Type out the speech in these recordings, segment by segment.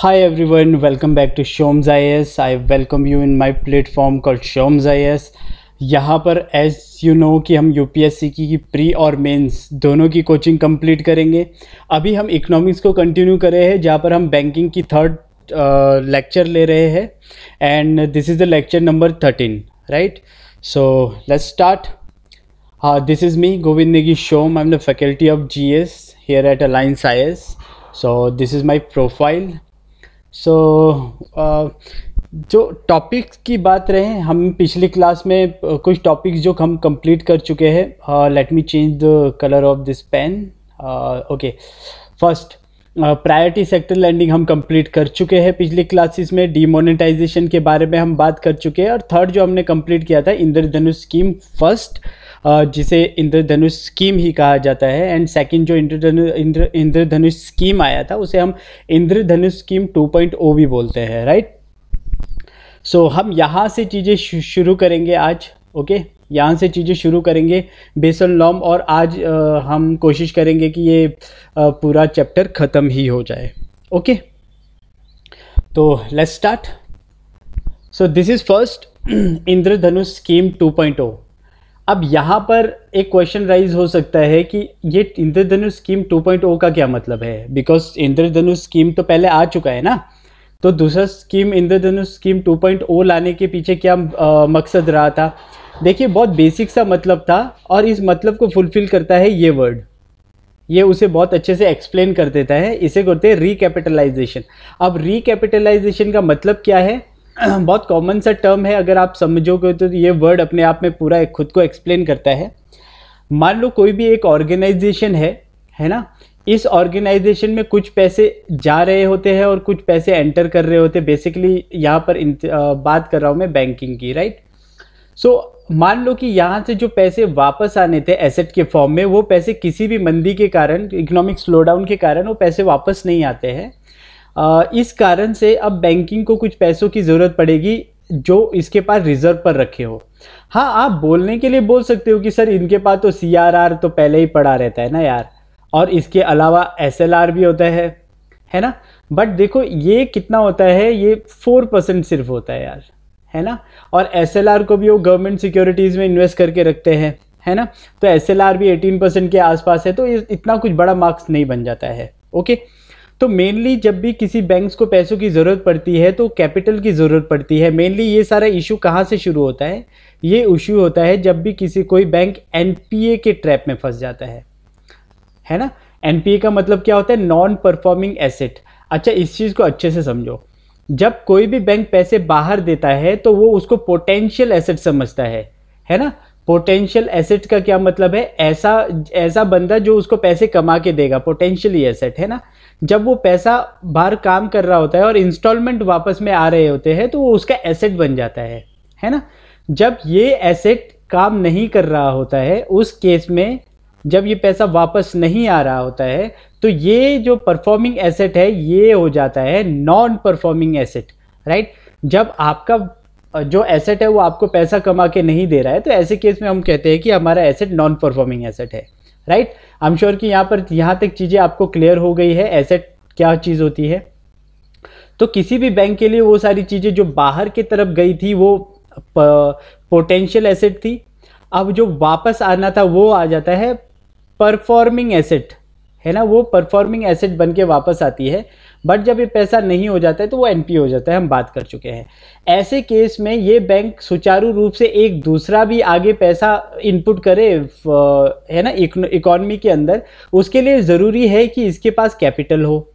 Hi everyone, welcome back to Shoms IS. I welcome you in my platform called Shoms IS. यहाँ पर as you know कि हम UPSC की pre और mains दोनों की कोचिंग कंप्लीट करेंगे। अभी हम इकोनॉमिक्स को कंटिन्यू कर रहे हैं जहाँ पर हम बैंकिंग की थर्ड लेक्चर ले रहे हैं। And this is the lecture number thirteen right so let's start हाँ this is me Govind Negi Shom I am the faculty of G S here at Alliance I S so this is my profile so so, जो topics की बात रहे हम पिछली class में uh, कुछ topics जो हम कंप्लीट कर चुके हैं let me change the colour of this pen okay first priority sector lending हम कंप्लीट कर चुके हैं। पिछली क्लासेस में डीमोनेटाइजेशन के बारे में हम बात कर चुके हैं। और थर्ड जो हमने कंप्लीट किया था इंद्रधनुष स्कीम फ़र्स्ट जिसे इंद्रधनुष स्कीम ही कहा जाता है एंड सेकंड जो इंद्रधनुष इंद्र इंद्रधनुष स्कीम आया था उसे हम इंद्रधनुष स्कीम 2.0 भी बोलते हैं राइट सो so, हम यहाँ से चीज़ें शुरू करेंगे आज ओके okay? यहाँ से चीज़ें शुरू करेंगे बेसन लॉम और आज आ, हम कोशिश करेंगे कि ये आ, पूरा चैप्टर ख़त्म ही हो जाए ओके? तो let's start so this is first Indradhanush scheme 2.0 अब यहाँ पर एक क्वेश्चन राइज हो सकता है कि ये इंद्रधनुष स्कीम 2.0 का क्या मतलब है? बिकॉज़ इंद्रधनुष स्कीम तो पहले आ चुका है ना? तो दूसरा स्कीम इंद्रधनुष स्कीम 2.0 लाने के पीछे क्या आ, मकसद रहा था? देखिए बहुत बेसिक सा मतलब था और इस मतलब को फुलफिल करता है ये वर्ड ये उसे बहुत अच्छे से एक्सप्लेन कर देता है। इसे करते हैं रिकैपिटलाइजेशन अब रिकैपिटलाइजेशन का मतलब क्या है? बहुत कॉमन सा टर्म है अगर आप समझोगे तो ये वर्ड अपने आप में पूरा खुद को एक्सप्लेन करता है। मान लो कोई भी एक ऑर्गेनाइजेशन है है ना? इस ऑर्गेनाइजेशन में कुछ पैसे जा रहे होते हैं और कुछ पैसे एंटर कर रहे होते हैं। बेसिकली यहाँ पर बात कर रहा हूँ मैं बैंकिंग की राइट सो so, मान लो कि यहाँ से जो पैसे वापस आने थे एसेट के फॉर्म में वो पैसे किसी भी मंदी के कारण इकोनॉमिक स्लोडाउन के कारण वो पैसे वापस नहीं आते हैं। इस कारण से अब बैंकिंग को कुछ पैसों की ज़रूरत पड़ेगी जो इसके पास रिज़र्व पर रखे हो। हाँ आप बोलने के लिए बोल सकते हो कि सर इनके पास तो सीआरआर तो पहले ही पड़ा रहता है ना यार। और इसके अलावा एसएलआर भी होता है है ना? बट देखो, ये कितना होता है, ये फोर परसेंट सिर्फ़ होता है यार, है ना? और एसएलआर को भी वो गवर्नमेंट सिक्योरिटीज़ में इन्वेस्ट करके रखते हैं, है ना? तो एसएलआर भी एटीन परसेंट के आसपास है तो इतना कुछ बड़ा मार्क्स नहीं बन जाता है ओके तो मेनली जब भी किसी बैंक्स को पैसों की ज़रूरत पड़ती है तो कैपिटल की ज़रूरत पड़ती है। मेनली ये सारा इशू कहाँ से शुरू होता है? ये इशू होता है जब भी किसी कोई बैंक एनपीए के ट्रैप में फंस जाता है। है ना? एनपीए का मतलब क्या होता है? नॉन परफॉर्मिंग एसेट अच्छा इस चीज़ को अच्छे से समझो। जब कोई भी बैंक पैसे बाहर देता है तो वो उसको पोटेंशियल एसेट समझता है। है ना? पोटेंशियल एसेट का क्या मतलब है? ऐसा ऐसा बंदा जो उसको पैसे कमा के देगा पोटेंशियली एसेट है ना? जब वो पैसा बाहर काम कर रहा होता है और इंस्टॉलमेंट वापस में आ रहे होते हैं तो वो उसका एसेट बन जाता है है ना? जब ये एसेट काम नहीं कर रहा होता है, उस केस में जब ये पैसा वापस नहीं आ रहा होता है तो ये जो परफॉर्मिंग एसेट है, ये हो जाता है नॉन परफॉर्मिंग एसेट राइट जब आपका जो एसेट है वो आपको पैसा कमा के नहीं दे रहा है तो ऐसे केस में हम कहते हैं कि हमारा एसेट नॉन परफॉर्मिंग एसेट है राइट आई एम श्योर कि यहाँ पर यहाँ तक चीज़ें आपको क्लियर हो गई है एसेट क्या चीज़ होती है। तो किसी भी बैंक के लिए वो सारी चीज़ें जो बाहर की तरफ़ गई थी, वो पोटेंशियल एसेट थी। अब जो वापस आना था, वो आ जाता है परफॉर्मिंग एसेट है ना? वो परफॉर्मिंग एसेट बन के वापस आती है। बट जब ये पैसा नहीं हो जाता है तो वो एन हो जाता है, हम बात कर चुके हैं। ऐसे केस में ये बैंक सुचारू रूप से एक दूसरा भी आगे पैसा इनपुट करे है ना इकोनॉमी के अंदर, उसके लिए ज़रूरी है कि इसके पास कैपिटल हो,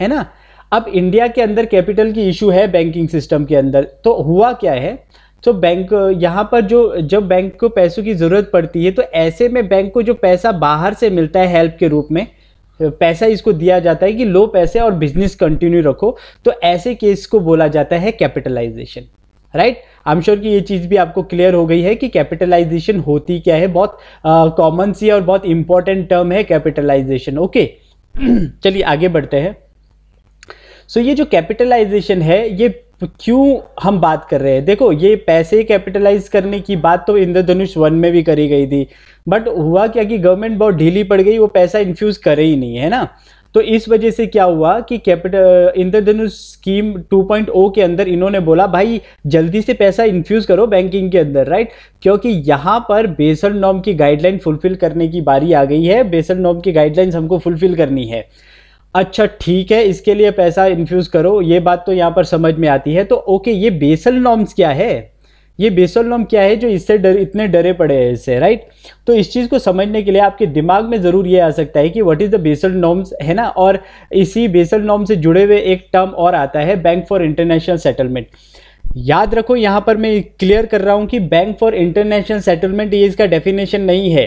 है ना? अब इंडिया के अंदर कैपिटल की इशू है बैंकिंग सिस्टम के अंदर तो हुआ क्या है? तो बैंक यहाँ पर जो, जब बैंक को पैसों की ज़रूरत पड़ती है तो ऐसे में बैंक को जो पैसा बाहर से मिलता है हेल्प के रूप में पैसा इसको दिया जाता है कि लो पैसे और बिज़नेस कंटिन्यू रखो। तो ऐसे केस को बोला जाता है capitalisation right I am sure कि ये चीज़ भी आपको क्लियर हो गई है कि कैपिटलाइजेशन होती क्या है। बहुत कॉमन सी और बहुत इंपॉर्टेंट टर्म है कैपिटलाइजेशन ओके चलिए आगे बढ़ते हैं। सो so, ये जो कैपिटलाइजेशन है ये क्यों हम बात कर रहे हैं? देखो, ये पैसे कैपिटलाइज करने की बात तो इंद्रधनुष वन में भी करी गई थी बट हुआ क्या कि गवर्नमेंट बहुत ढीली पड़ गई, वो पैसा इन्फ्यूज़ करे ही नहीं, है ना? तो तो इस वजह से क्या हुआ कि कैपिटल इंद्रधनुष स्कीम 2.0 के अंदर इन्होंने बोला, भाई, जल्दी से पैसा इन्फ्यूज करो बैंकिंग के अंदर राइट क्योंकि यहाँ पर बेसल नॉम की गाइडलाइन फुलफिल करने की बारी आ गई है, बेसल नॉम की गाइडलाइंस हमको फुलफिल करनी है। अच्छा ठीक है, इसके लिए पैसा इन्फ्यूज करो, ये बात तो यहाँ पर समझ में आती है। तो ओके ये बेसल नॉर्म्स क्या है? ये बेसल नॉर्म क्या है जो इससे डर, इतने डरे पड़े हैं इससे राइट तो इस चीज़ को समझने के लिए आपके दिमाग में ज़रूर ये आ सकता है कि what is the Basel norms है ना? और इसी बेसल नॉर्म से जुड़े हुए एक टर्म और आता है बैंक फॉर इंटरनेशनल सेटलमेंट याद रखो, यहाँ पर मैं क्लियर कर रहा हूँ कि बैंक फॉर इंटरनेशनल सेटलमेंट ये इसका डेफिनेशन नहीं है।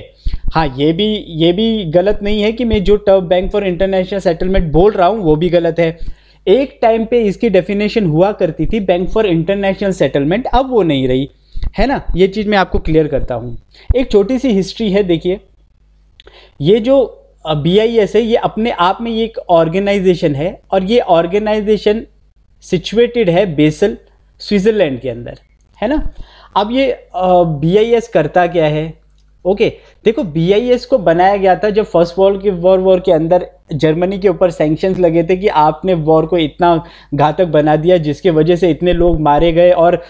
हाँ ये भी ये भी गलत नहीं है कि मैं जो term bank for international settlement बोल रहा हूँ, वो भी गलत है। एक टाइम पे इसकी डेफिनेशन हुआ करती थी, बैंक फॉर इंटरनेशनल सेटलमेंट, अब वो नहीं रही। है ना? ये चीज़ मैं आपको क्लियर करता हूँ। एक छोटी सी हिस्ट्री है, देखिए। ये जो बी आई एस है, ये अपने आप में ये एक ऑर्गेनाइजेशन है और ये ऑर्गेनाइजेशन सिचुएटेड है बेसल स्विट्ज़रलैंड के अंदर। है ना? अब ये बी आई एस करता क्या है? ओके, देखो बीआईएस को बनाया गया था जब फ़र्स्ट वर्ल्ड के वॉर वॉर के अंदर जर्मनी के ऊपर सैंक्शंस लगे थे कि आपने वॉर को इतना घातक बना दिया, जिसके वजह से इतने लोग मारे गए। और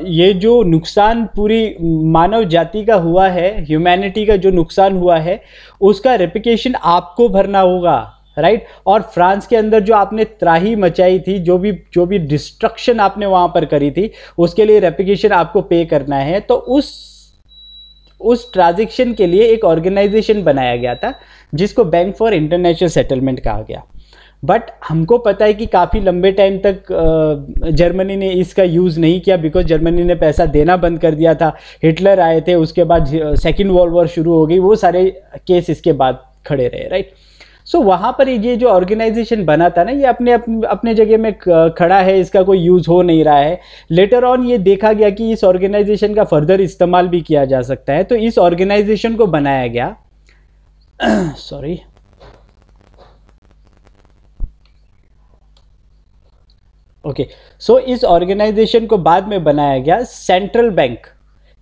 ये जो नुकसान पूरी मानव जाति का हुआ है ह्यूमैनिटी का जो नुकसान हुआ है, उसका रेपिकेशन आपको भरना होगा राइट और फ्रांस के अंदर जो आपने त्राही मचाई थी, जो भी जो भी डिस्ट्रक्शन आपने वहाँ पर करी थी, उसके लिए रेपिकेशन आपको पे करना है। तो उस उस ट्रांजेक्शन के लिए एक ऑर्गेनाइजेशन बनाया गया था, जिसको बैंक फॉर इंटरनेशनल सेटलमेंट कहा गया। बट हमको पता है कि काफ़ी लंबे टाइम तक जर्मनी ने इसका यूज़ नहीं किया बिकॉज़ जर्मनी ने पैसा देना बंद कर दिया था। हिटलर आए थे, उसके बाद सेकेंड वर्ल्ड वॉर शुरू हो गई, वो सारे केस इसके बाद खड़े रहे राइट सो so, वहाँ पर ये जो ऑर्गेनाइजेशन बना था ना ये अपने अपने जगह में खड़ा है इसका कोई यूज़ हो नहीं रहा है। लेटर ऑन ये देखा गया कि इस ऑर्गेनाइजेशन का फर्दर इस्तेमाल भी किया जा सकता है। तो इस ऑर्गेनाइजेशन को बनाया गया। सॉरी ओके सो इस ऑर्गेनाइजेशन को बाद में बनाया गया सेंट्रल बैंक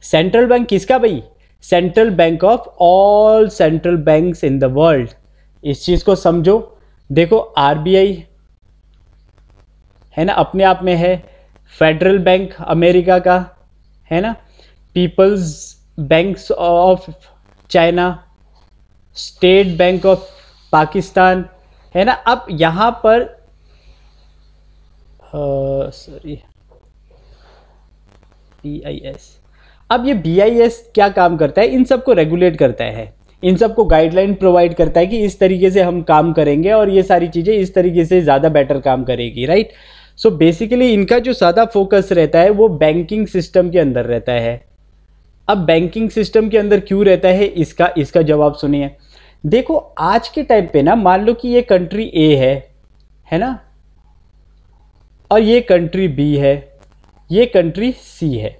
सेंट्रल बैंक किसका भाई? Central bank of all central banks in the world इस चीज़ को समझो। देखो, आरबीआई है ना, अपने आप में है। फेडरल बैंक अमेरिका का, है ना। Peoples banks of China, state bank of Pakistan, है ना। अब यहाँ पर सॉरी बी आई एस अब ये बी आई एस क्या काम करता है? इन सबको रेगुलेट करता है। इन सबको गाइडलाइन प्रोवाइड करता है कि इस तरीके से हम काम करेंगे और ये सारी चीज़ें इस तरीके से ज़्यादा बेटर काम करेगी राइट सो बेसिकली इनका जो ज़्यादा फोकस रहता है, वो बैंकिंग सिस्टम के अंदर रहता है। अब बैंकिंग सिस्टम के अंदर क्यों रहता है, इसका इसका जवाब सुनिए। देखो, आज के टाइम पे ना, मान लो कि ये कंट्री ए है है ना? और ये कंट्री बी है, ये कंट्री सी है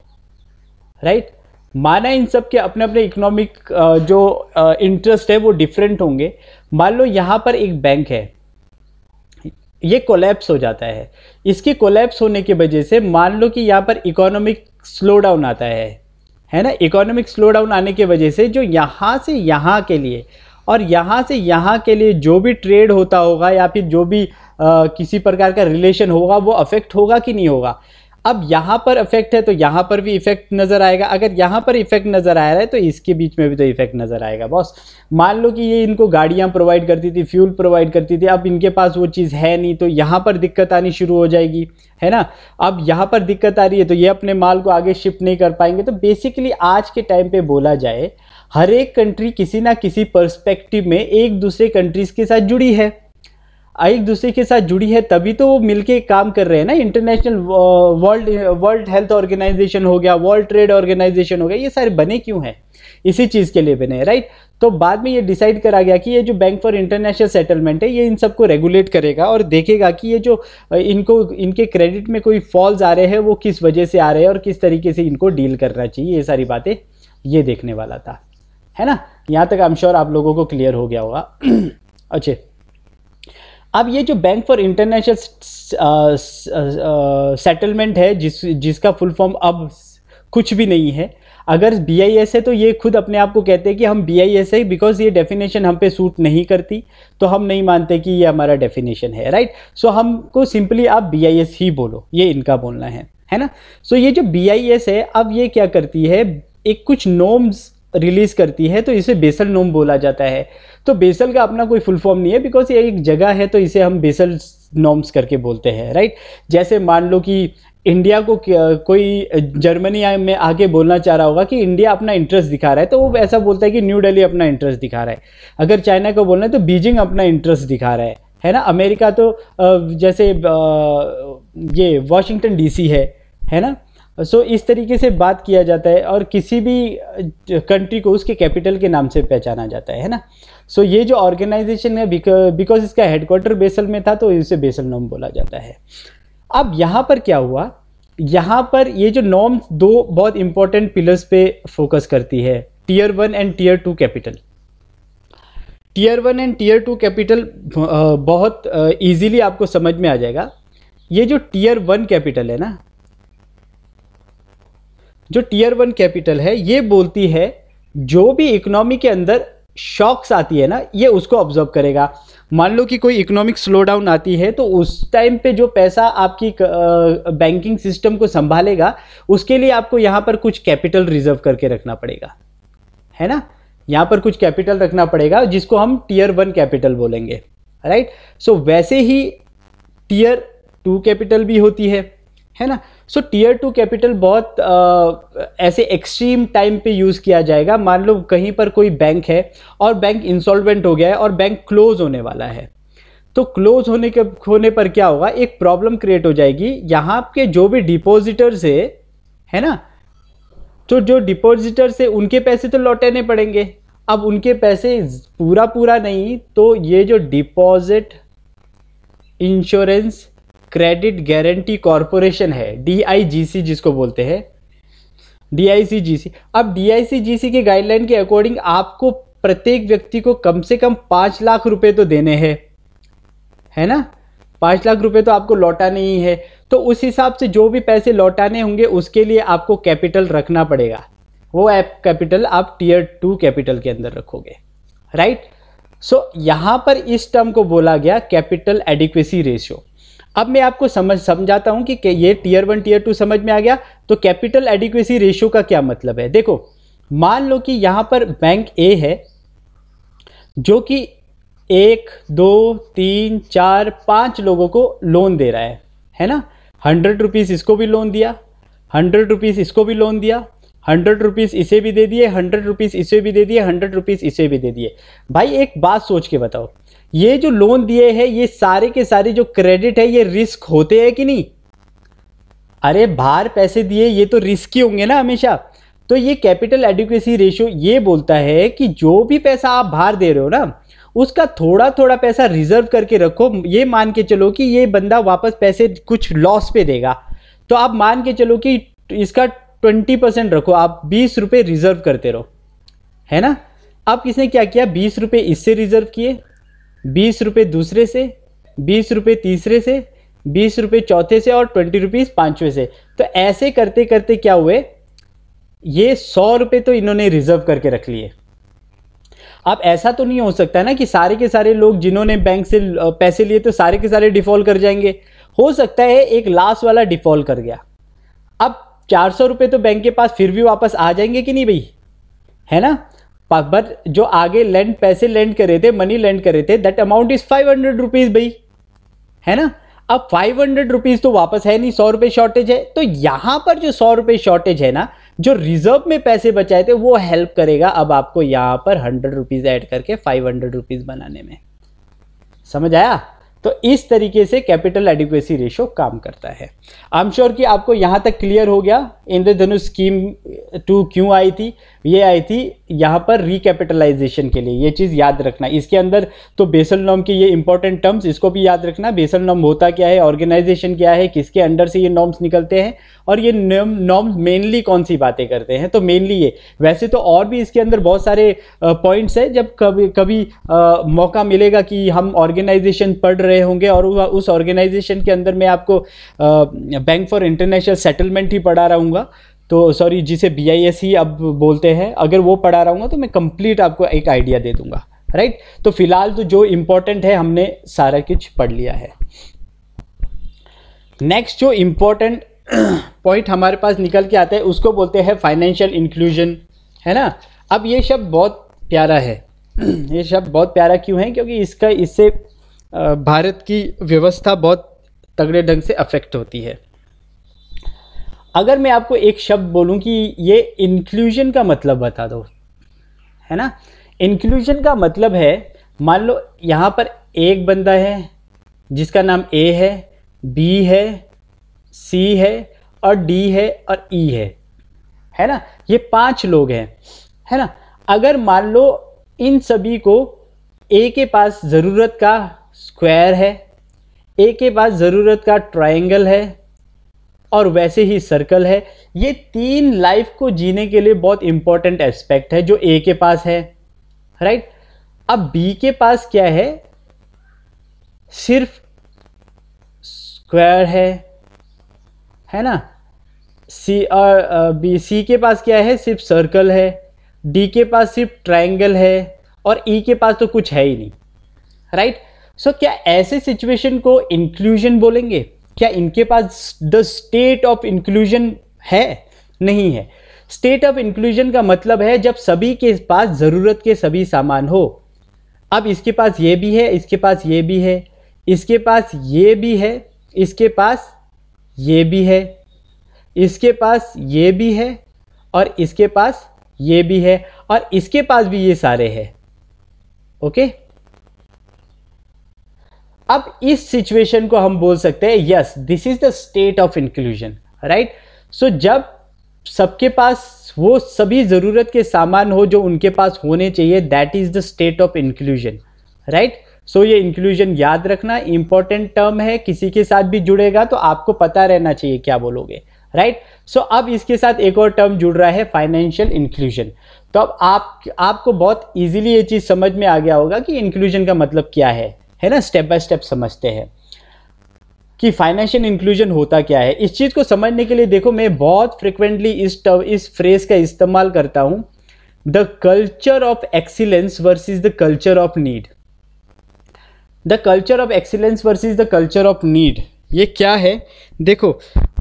राइट माना इन सब के अपने अपने इकोनॉमिक जो इंटरेस्ट है वो डिफरेंट होंगे। मान लो यहाँ पर एक बैंक है। ये कोलैप्स हो जाता है। इसके कोलैप्स होने की वजह से मान लो कि यहाँ पर इकोनॉमिक स्लो डाउन आता है। है ना? इकोनॉमिक स्लो डाउन आने की वजह से जो यहाँ से यहाँ के लिए और यहाँ से यहाँ के लिए जो भी ट्रेड होता होगा या फिर जो भी आ, किसी प्रकार का रिलेशन होगा वो अफेक्ट होगा कि नहीं होगा? अब यहाँ पर इफ़ेक्ट है तो यहाँ पर भी इफ़ेक्ट नज़र आएगा। अगर यहाँ पर इफ़ेक्ट नज़र आ रहा है तो इसके बीच में भी तो इफ़ेक्ट नज़र आएगा। बॉस, मान लो कि ये इनको गाड़ियाँ प्रोवाइड करती थी फ्यूल प्रोवाइड करती थी, अब इनके पास वो चीज़ है नहीं तो यहाँ पर दिक्कत आनी शुरू हो जाएगी, है ना? अब यहाँ पर दिक्कत आ रही है तो ये अपने माल को आगे शिफ्ट नहीं कर पाएँगे। तो बेसिकली आज के टाइम पर बोला जाए, हर एक कंट्री किसी ना किसी परस्पेक्टिव में एक दूसरे कंट्रीज़ के साथ जुड़ी है। एक दूसरे के साथ जुड़ी है, तभी तो वो मिलके काम कर रहे हैं ना। International world world health organisation हो गया वर्ल्ड ट्रेड ऑर्गेनाइजेशन हो गया, ये सारे बने क्यों हैं? इसी चीज़ के लिए बने राइट तो बाद में ये डिसाइड करा गया कि ये जो बैंक फॉर इंटरनेशनल सेटलमेंट है, ये इन सबको रेगुलेट करेगा और देखेगा कि ये जो इनको, इनके क्रेडिट में कोई फॉल्स आ रहे हैं, वो किस वजह से आ रहे हैं और किस तरीके से इनको डील करना चाहिए, ये सारी बातें ये देखने वाला था। है ना? यहाँ तक आई एम श्योर आप लोगों को क्लियर हो गया होगा। अच्छे अब ये जो बैंक फॉर इंटरनेशनल सेटलमेंट है जिस जिसका फुल फॉर्म अब कुछ भी नहीं है अगर बी आई एस है तो ये खुद अपने आप को कहते हैं कि हम बी आई एस है बिकॉज़ ये डेफिनेशन हम पे सूट नहीं करती तो हम नहीं मानते कि ये हमारा डेफिनेशन है राइट सो so, हमको सिंपली आप बी आई एस ही बोलो ये इनका बोलना है है ना? सो so, ये जो बी आई एस है अब ये क्या करती है एक कुछ नोम्स रिलीज़ करती है तो इसे बेसल नोम बोला जाता है। तो बेसल का अपना कोई फुल फॉर्म नहीं है बिकॉज़ ये एक जगह है तो इसे हम बेसल नॉर्म्स करके बोलते हैं राइट जैसे मान लो कि इंडिया को कोई जर्मनी में आके बोलना चाह रहा होगा कि इंडिया अपना इंटरेस्ट दिखा रहा है तो वो ऐसा बोलता है कि न्यू दिल्ली अपना इंटरेस्ट दिखा रहा है। अगर चाइना को बोलना है तो बीजिंग अपना इंटरेस्ट दिखा रहा है है ना? अमेरिका तो जैसे ये वॉशिंगटन डीसी है है ना? सो इस तरीके से बात किया जाता है, और किसी भी कंट्री को उसके कैपिटल के नाम से पहचाना जाता है है ना? सो so, ये जो ऑर्गेनाइजेशन है बिकॉज़ इसका हेडक्वार्टर बेसल में था तो इसे बेसल नॉम बोला जाता है। अब यहाँ पर क्या हुआ? यहाँ पर ये जो नॉर्म दो बहुत इंपॉर्टेंट पिलर्स पे फोकस करती है tier one and tier two capital tier one and tier two capital बहुत इजीली आपको समझ में आ जाएगा। ये जो टीयर वन कैपिटल है ना जो टीयर वन कैपिटल है ये बोलती है जो भी इकोनॉमी के अंदर शॉक्स आती है ना ये उसको ऑब्ज़र्व करेगा। मान लो कि कोई इकोनॉमिक स्लो डाउन आती है तो उस टाइम पे जो पैसा आपकी बैंकिंग सिस्टम को संभालेगा उसके लिए आपको यहाँ पर कुछ कैपिटल रिज़र्व करके रखना पड़ेगा। है ना? यहाँ पर कुछ कैपिटल रखना पड़ेगा जिसको हम टीयर वन कैपिटल बोलेंगे। राइट सो so, वैसे ही टीयर टू कैपिटल भी होती है। है ना? सो टीयर टू कैपिटल बहुत आ, ऐसे एक्सट्रीम टाइम पे यूज़ किया जाएगा। मान लो कहीं पर कोई बैंक है और बैंक इंसॉल्वेंट हो गया है और बैंक क्लोज होने वाला है। तो क्लोज होने के होने पर क्या होगा? एक प्रॉब्लम क्रिएट हो जाएगी। यहाँ के जो भी डिपॉजिटर्स है है ना? तो जो डिपॉजिटर्स है उनके पैसे तो लौटाने पड़ेंगे। अब उनके पैसे पूरा पूरा नहीं तो ये जो deposit insurance credit guarantee corporation है डीआईजीसी जिसको बोलते हैं। डीआईसीजीसी अब डीआईसीजीसी के गाइडलाइन के अकॉर्डिंग आपको प्रत्येक व्यक्ति को कम से कम पाँच लाख रुपए तो देने हैं। है ना? पाँच लाख रुपए तो आपको लौटाने ही है। तो उस हिसाब से जो भी पैसे लौटाने होंगे उसके लिए आपको कैपिटल रखना पड़ेगा। वो ऐप कैपिटल आप टीयर टू कैपिटल के अंदर रखोगे। राइट सो so, यहाँ पर इस टर्म को बोला गया कैपिटल एडिक्वेसी रेशियो अब मैं आपको समझ, समझाता हूँ कि ये टीयर वन टीयर टू समझ में आ गया। तो कैपिटल एडिक्वेसी रेशियो का क्या मतलब है? देखो, मान लो कि यहाँ पर बैंक ए है, जो कि एक, दो, तीन, चार, पाँच लोगों को लोन दे रहा है है ना? हंड्रेड रुपीज़ इसको भी लोन दिया हंड्रेड रुपीज़ इसको भी लोन दिया हंड्रेड रुपीज़ इसे भी दे दिए हंड्रेड रुपीज़ इसे भी दे दिए हंड्रेड रुपीज़ इसे भी दे दिए। भाई, एक बात सोच के बताओ ये जो लोन दिए हैं, ये सारे के सारे जो क्रेडिट है, ये रिस्क होते हैं कि नहीं? अरे, बाहर पैसे दिए, ये तो रिस्क ही होंगे ना हमेशा। तो ये कैपिटल एडिक्वेसी रेशियो ये बोलता है कि जो भी पैसा आप बाहर दे रहे हो ना, उसका थोड़ा थोड़ा पैसा रिज़र्व करके रखो। ये मान के चलो कि ये बंदा वापस पैसे कुछ लॉस पे देगा। तो आप मान के चलो कि इसका ट्वेंटी परसेंट रखो, आप बीस रुपये रिज़र्व करते रहो। है ना? अब किसने क्या किया? बीस रुपये इससे रिज़र्व किए। बीस रुपये दूसरे से, बीस रुपये तीसरे से, बीस रुपये चौथे से और ट्वेंटी रुपीज़ पाँचवें से। तो ऐसे करते करते क्या हुए? ये सौ रुपये तो इन्होंने रिज़र्व करके रख लिए। अब ऐसा तो नहीं हो सकता ना कि सारे के सारे लोग जिन्होंने बैंक से पैसे लिए तो सारे के सारे डिफ़ॉल्ट कर जाएँगे। हो सकता है एक लास्ट वाला डिफ़ॉल्ट कर गया। अब चार सौ रुपये तो बैंक के पास फिर भी वापस आ जाएँगे कि नहीं भाई? है ना? बट जो आगे लेंड पैसे लेंड करे थे मनी लेंड करे थे that amount is five hundred rupees भाई। है ना? अब फाइव हंड्रेड रुपीज़ तो वापस है नहीं, सौ रुपए शॉर्टेज है। तो यहाँ पर जो सौ रुपए शॉर्टेज है ना, जो रिज़र्व में पैसे बचाए थे, वो हेल्प करेगा अब आपको यहाँ पर हंड्रेड रुपीज़ ऐड करके फाइव हंड्रेड रुपीज़ बनाने में। समझ आया? तो इस तरीके से कैपिटल एडिक्वेसी रेशो काम करता है। आई एम श्योर कि आपको यहाँ तक क्लियर हो गया। इंद्रधनुष स्कीम टू क्यों आई थी। ये आई थी यहाँ पर रिकैपिटलाइजेशन के लिए ये चीज़ याद रखना। इसके अंदर तो बेसल नॉम के ये इंपॉर्टेंट टर्म्स इसको भी याद रखना। बेसल नॉम होता क्या है ऑर्गेनाइजेशन क्या है किसके अंडर से ये नॉर्म्स निकलते हैं और ये नॉर्म्स मेनली कौन सी बातें करते हैं? तो मेनली ये। वैसे तो और भी इसके अंदर बहुत सारे पॉइंट्स है जब कभी कभी आ, मौका मिलेगा कि हम ऑर्गेनाइजेशन पढ़ रहे होंगे और उस ऑर्गेनाइजेशन के अंदर मैं आपको बैंक फॉर इंटरनेशनल सेटलमेंट ही पढ़ा रहूँगा। तो सॉरी जिसे बी आई एस ही अब बोलते हैं, अगर वो पढ़ा रहा हूँ तो मैं कंप्लीट आपको एक आइडिया दे दूँगा राइट तो फ़िलहाल तो जो इम्पोर्टेंट है, हमने सारा कुछ पढ़ लिया है। नेक्स्ट जो इम्पोर्टेंट पॉइंट हमारे पास निकल के आता है, उसको बोलते हैं फाइनेंशियल इंक्लूजन है ना? अब ये शब्द बहुत प्यारा है। ये शब्द बहुत प्यारा क्यों है? क्योंकि इसका, इससे भारत की व्यवस्था बहुत तगड़े ढंग से अफेक्ट होती है। अगर मैं आपको एक शब्द बोलूँ कि ये इंक्लूजन का मतलब बता दो, है ना? इंक्लूजन का मतलब है, मान लो यहाँ पर एक बंदा है, जिसका नाम ए है बी है सी है, और डी है, और ई e है है ना? ये पाँच लोग हैं, है ना? अगर मान लो इन सभी को ए के पास ज़रूरत का स्क्वायर है ए के पास ज़रूरत का ट्रायंगल है और वैसे ही सर्कल है। ये तीन लाइफ को जीने के लिए बहुत इंपॉर्टेंट एस्पेक्ट है जो ए के पास है राइट अब बी के पास क्या है? सिर्फ़ स्क्वायर है है ना? सी और बी सी के पास क्या है? सिर्फ़ सर्कल है। डी के पास सिर्फ़ ट्रायंगल है और ई e के पास तो कुछ है ही नहीं राइट सो so, क्या ऐसे सिचुएशन को इंक्लूजन बोलेंगे? क्या इनके पास द स्टेट ऑफ़ इंक्लूजन है? नहीं है। स्टेट ऑफ़ इंक्लूजन का मतलब है जब सभी के पास ज़रूरत के सभी सामान हो। अब इसके पास ये भी है, इसके पास ये भी है, इसके पास ये भी है, इसके पास ये भी है, इसके पास ये भी है और इसके पास ये भी है और इसके पास भी ये सारे हैं। ओके? अब इस सिचुएशन को हम बोल सकते हैं yes this is the state of inclusion right so जब सबके पास वो सभी ज़रूरत के सामान हो जो उनके पास होने चाहिए that is the state of inclusion right so ये इंक्लूजन याद रखना इंपॉर्टेंट टर्म है किसी के साथ भी जुड़ेगा तो आपको पता रहना चाहिए क्या बोलोगे राइट right? सो so, अब इसके साथ एक और टर्म जुड़ रहा है फाइनेंशियल इंक्लूजन तो अब आप आपको बहुत इजीली ये चीज़ समझ में आ गया होगा कि इंक्लूजन का मतलब क्या है। है ना स्टेप बाय स्टेप समझते हैं कि फाइनेंशियल इंक्लूजन होता क्या है। इस चीज़ को समझने के लिए देखो मैं बहुत फ्रिक्वेंटली इस टर्म इस फ्रेज का इस्तेमाल करता हूँ। The culture of excellence versus the culture of need the culture of excellence versus the culture of need ये क्या है? देखो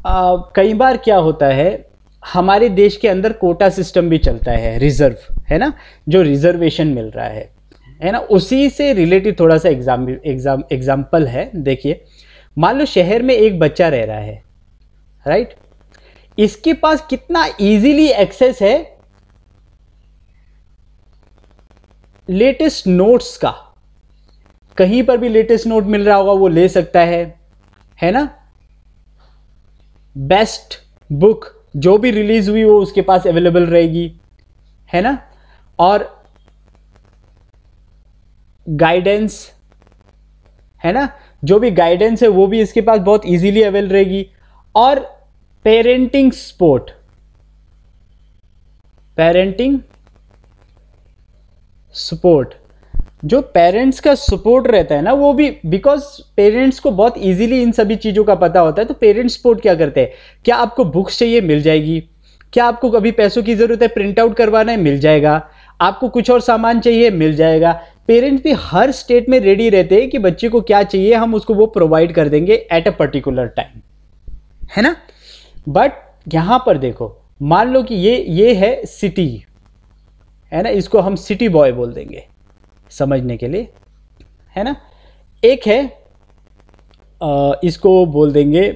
आ, कई बार क्या होता है हमारे देश के अंदर कोटा सिस्टम भी चलता है रिज़र्व है ना? जो रिजर्वेशन मिल रहा है। है ना? उसी से रिलेटेड थोड़ा सा एग्ज़ाम एग्ज़ाम एग्ज़ाम्पल है। देखिए, मान लो शहर में एक बच्चा रह रहा है राइट इसके पास कितना इजीली एक्सेस है? लेटेस्ट नोट्स का। कहीं पर भी लेटेस्ट नोट मिल रहा होगा, वो ले सकता है है ना? बेस्ट बुक जो भी रिलीज़ हुई वो उसके पास अवेलेबल रहेगी, है ना? और गाइडेंस है ना? जो भी गाइडेंस है, वो भी इसके पास बहुत इजीली अवेल रहेगी। और पेरेंटिंग सपोर्ट पेरेंटिंग सपोर्ट जो पेरेंट्स का सपोर्ट रहता है ना, वो भी बिकॉज़ पेरेंट्स को बहुत इजीली इन सभी चीज़ों का पता होता है तो पेरेंट्स सपोर्ट क्या करते हैं? क्या आपको बुक्स चाहिए? मिल जाएगी। क्या आपको कभी पैसों की ज़रूरत है? प्रिंट आउट करवाना है? मिल जाएगा। आपको कुछ और सामान चाहिए मिल जाएगा। पेरेंट्स भी हर स्टेट में रेडी रहते हैं कि बच्चे को क्या चाहिए हम उसको वो प्रोवाइड कर देंगे एट अ पर्टिकुलर टाइम है ना? बट यहाँ पर देखो मान लो कि ये ये है सिटी है ना? इसको हम सिटी बॉय बोल देंगे समझने के लिए। है ना? एक है आ, इसको बोल देंगे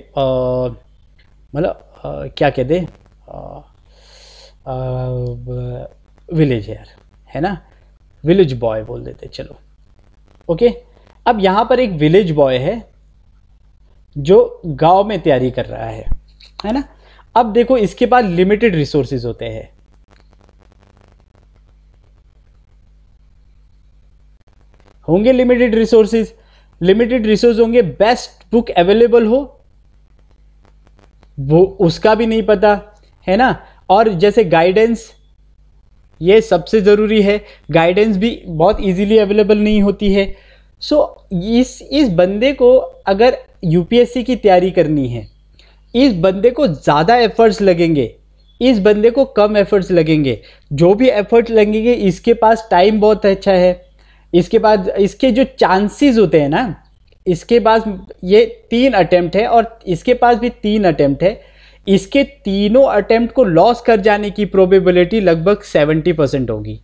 मतलब क्या कहते विलेज यार है ना? विलेज बॉय बोल देते, चलो। ओके अब यहाँ पर एक विलेज बॉय है, जो गाँव में तैयारी कर रहा है है ना? अब देखो, इसके पास लिमिटेड रिसोर्सेज होते हैं। होंगे लिमिटेड रिसोर्सेज लिमिटेड रिसोर्स होंगे बेस्ट बुक अवेलेबल हो, वो उसका भी नहीं पता, है ना? और जैसे गाइडेंस ये सबसे ज़रूरी है। गाइडेंस भी बहुत इजीली अवेलेबल नहीं होती है। सो so, इस इस बंदे को अगर यूपीएससी की तैयारी करनी है इस बंदे को ज़्यादा एफर्ट्स लगेंगे इस बंदे को कम एफर्ट्स लगेंगे। जो भी एफर्ट्स लगेंगे इसके पास टाइम बहुत अच्छा है। इसके बाद इसके जो चांसेस होते हैं ना इसके पास ये तीन अटेम्प्ट है और इसके पास भी तीन अटेम्प्ट है। इसके तीनों अटेम्प्ट को लॉस कर जाने की प्रोबेबिलिटी लगभग सेवेंटी परसेंट होगी।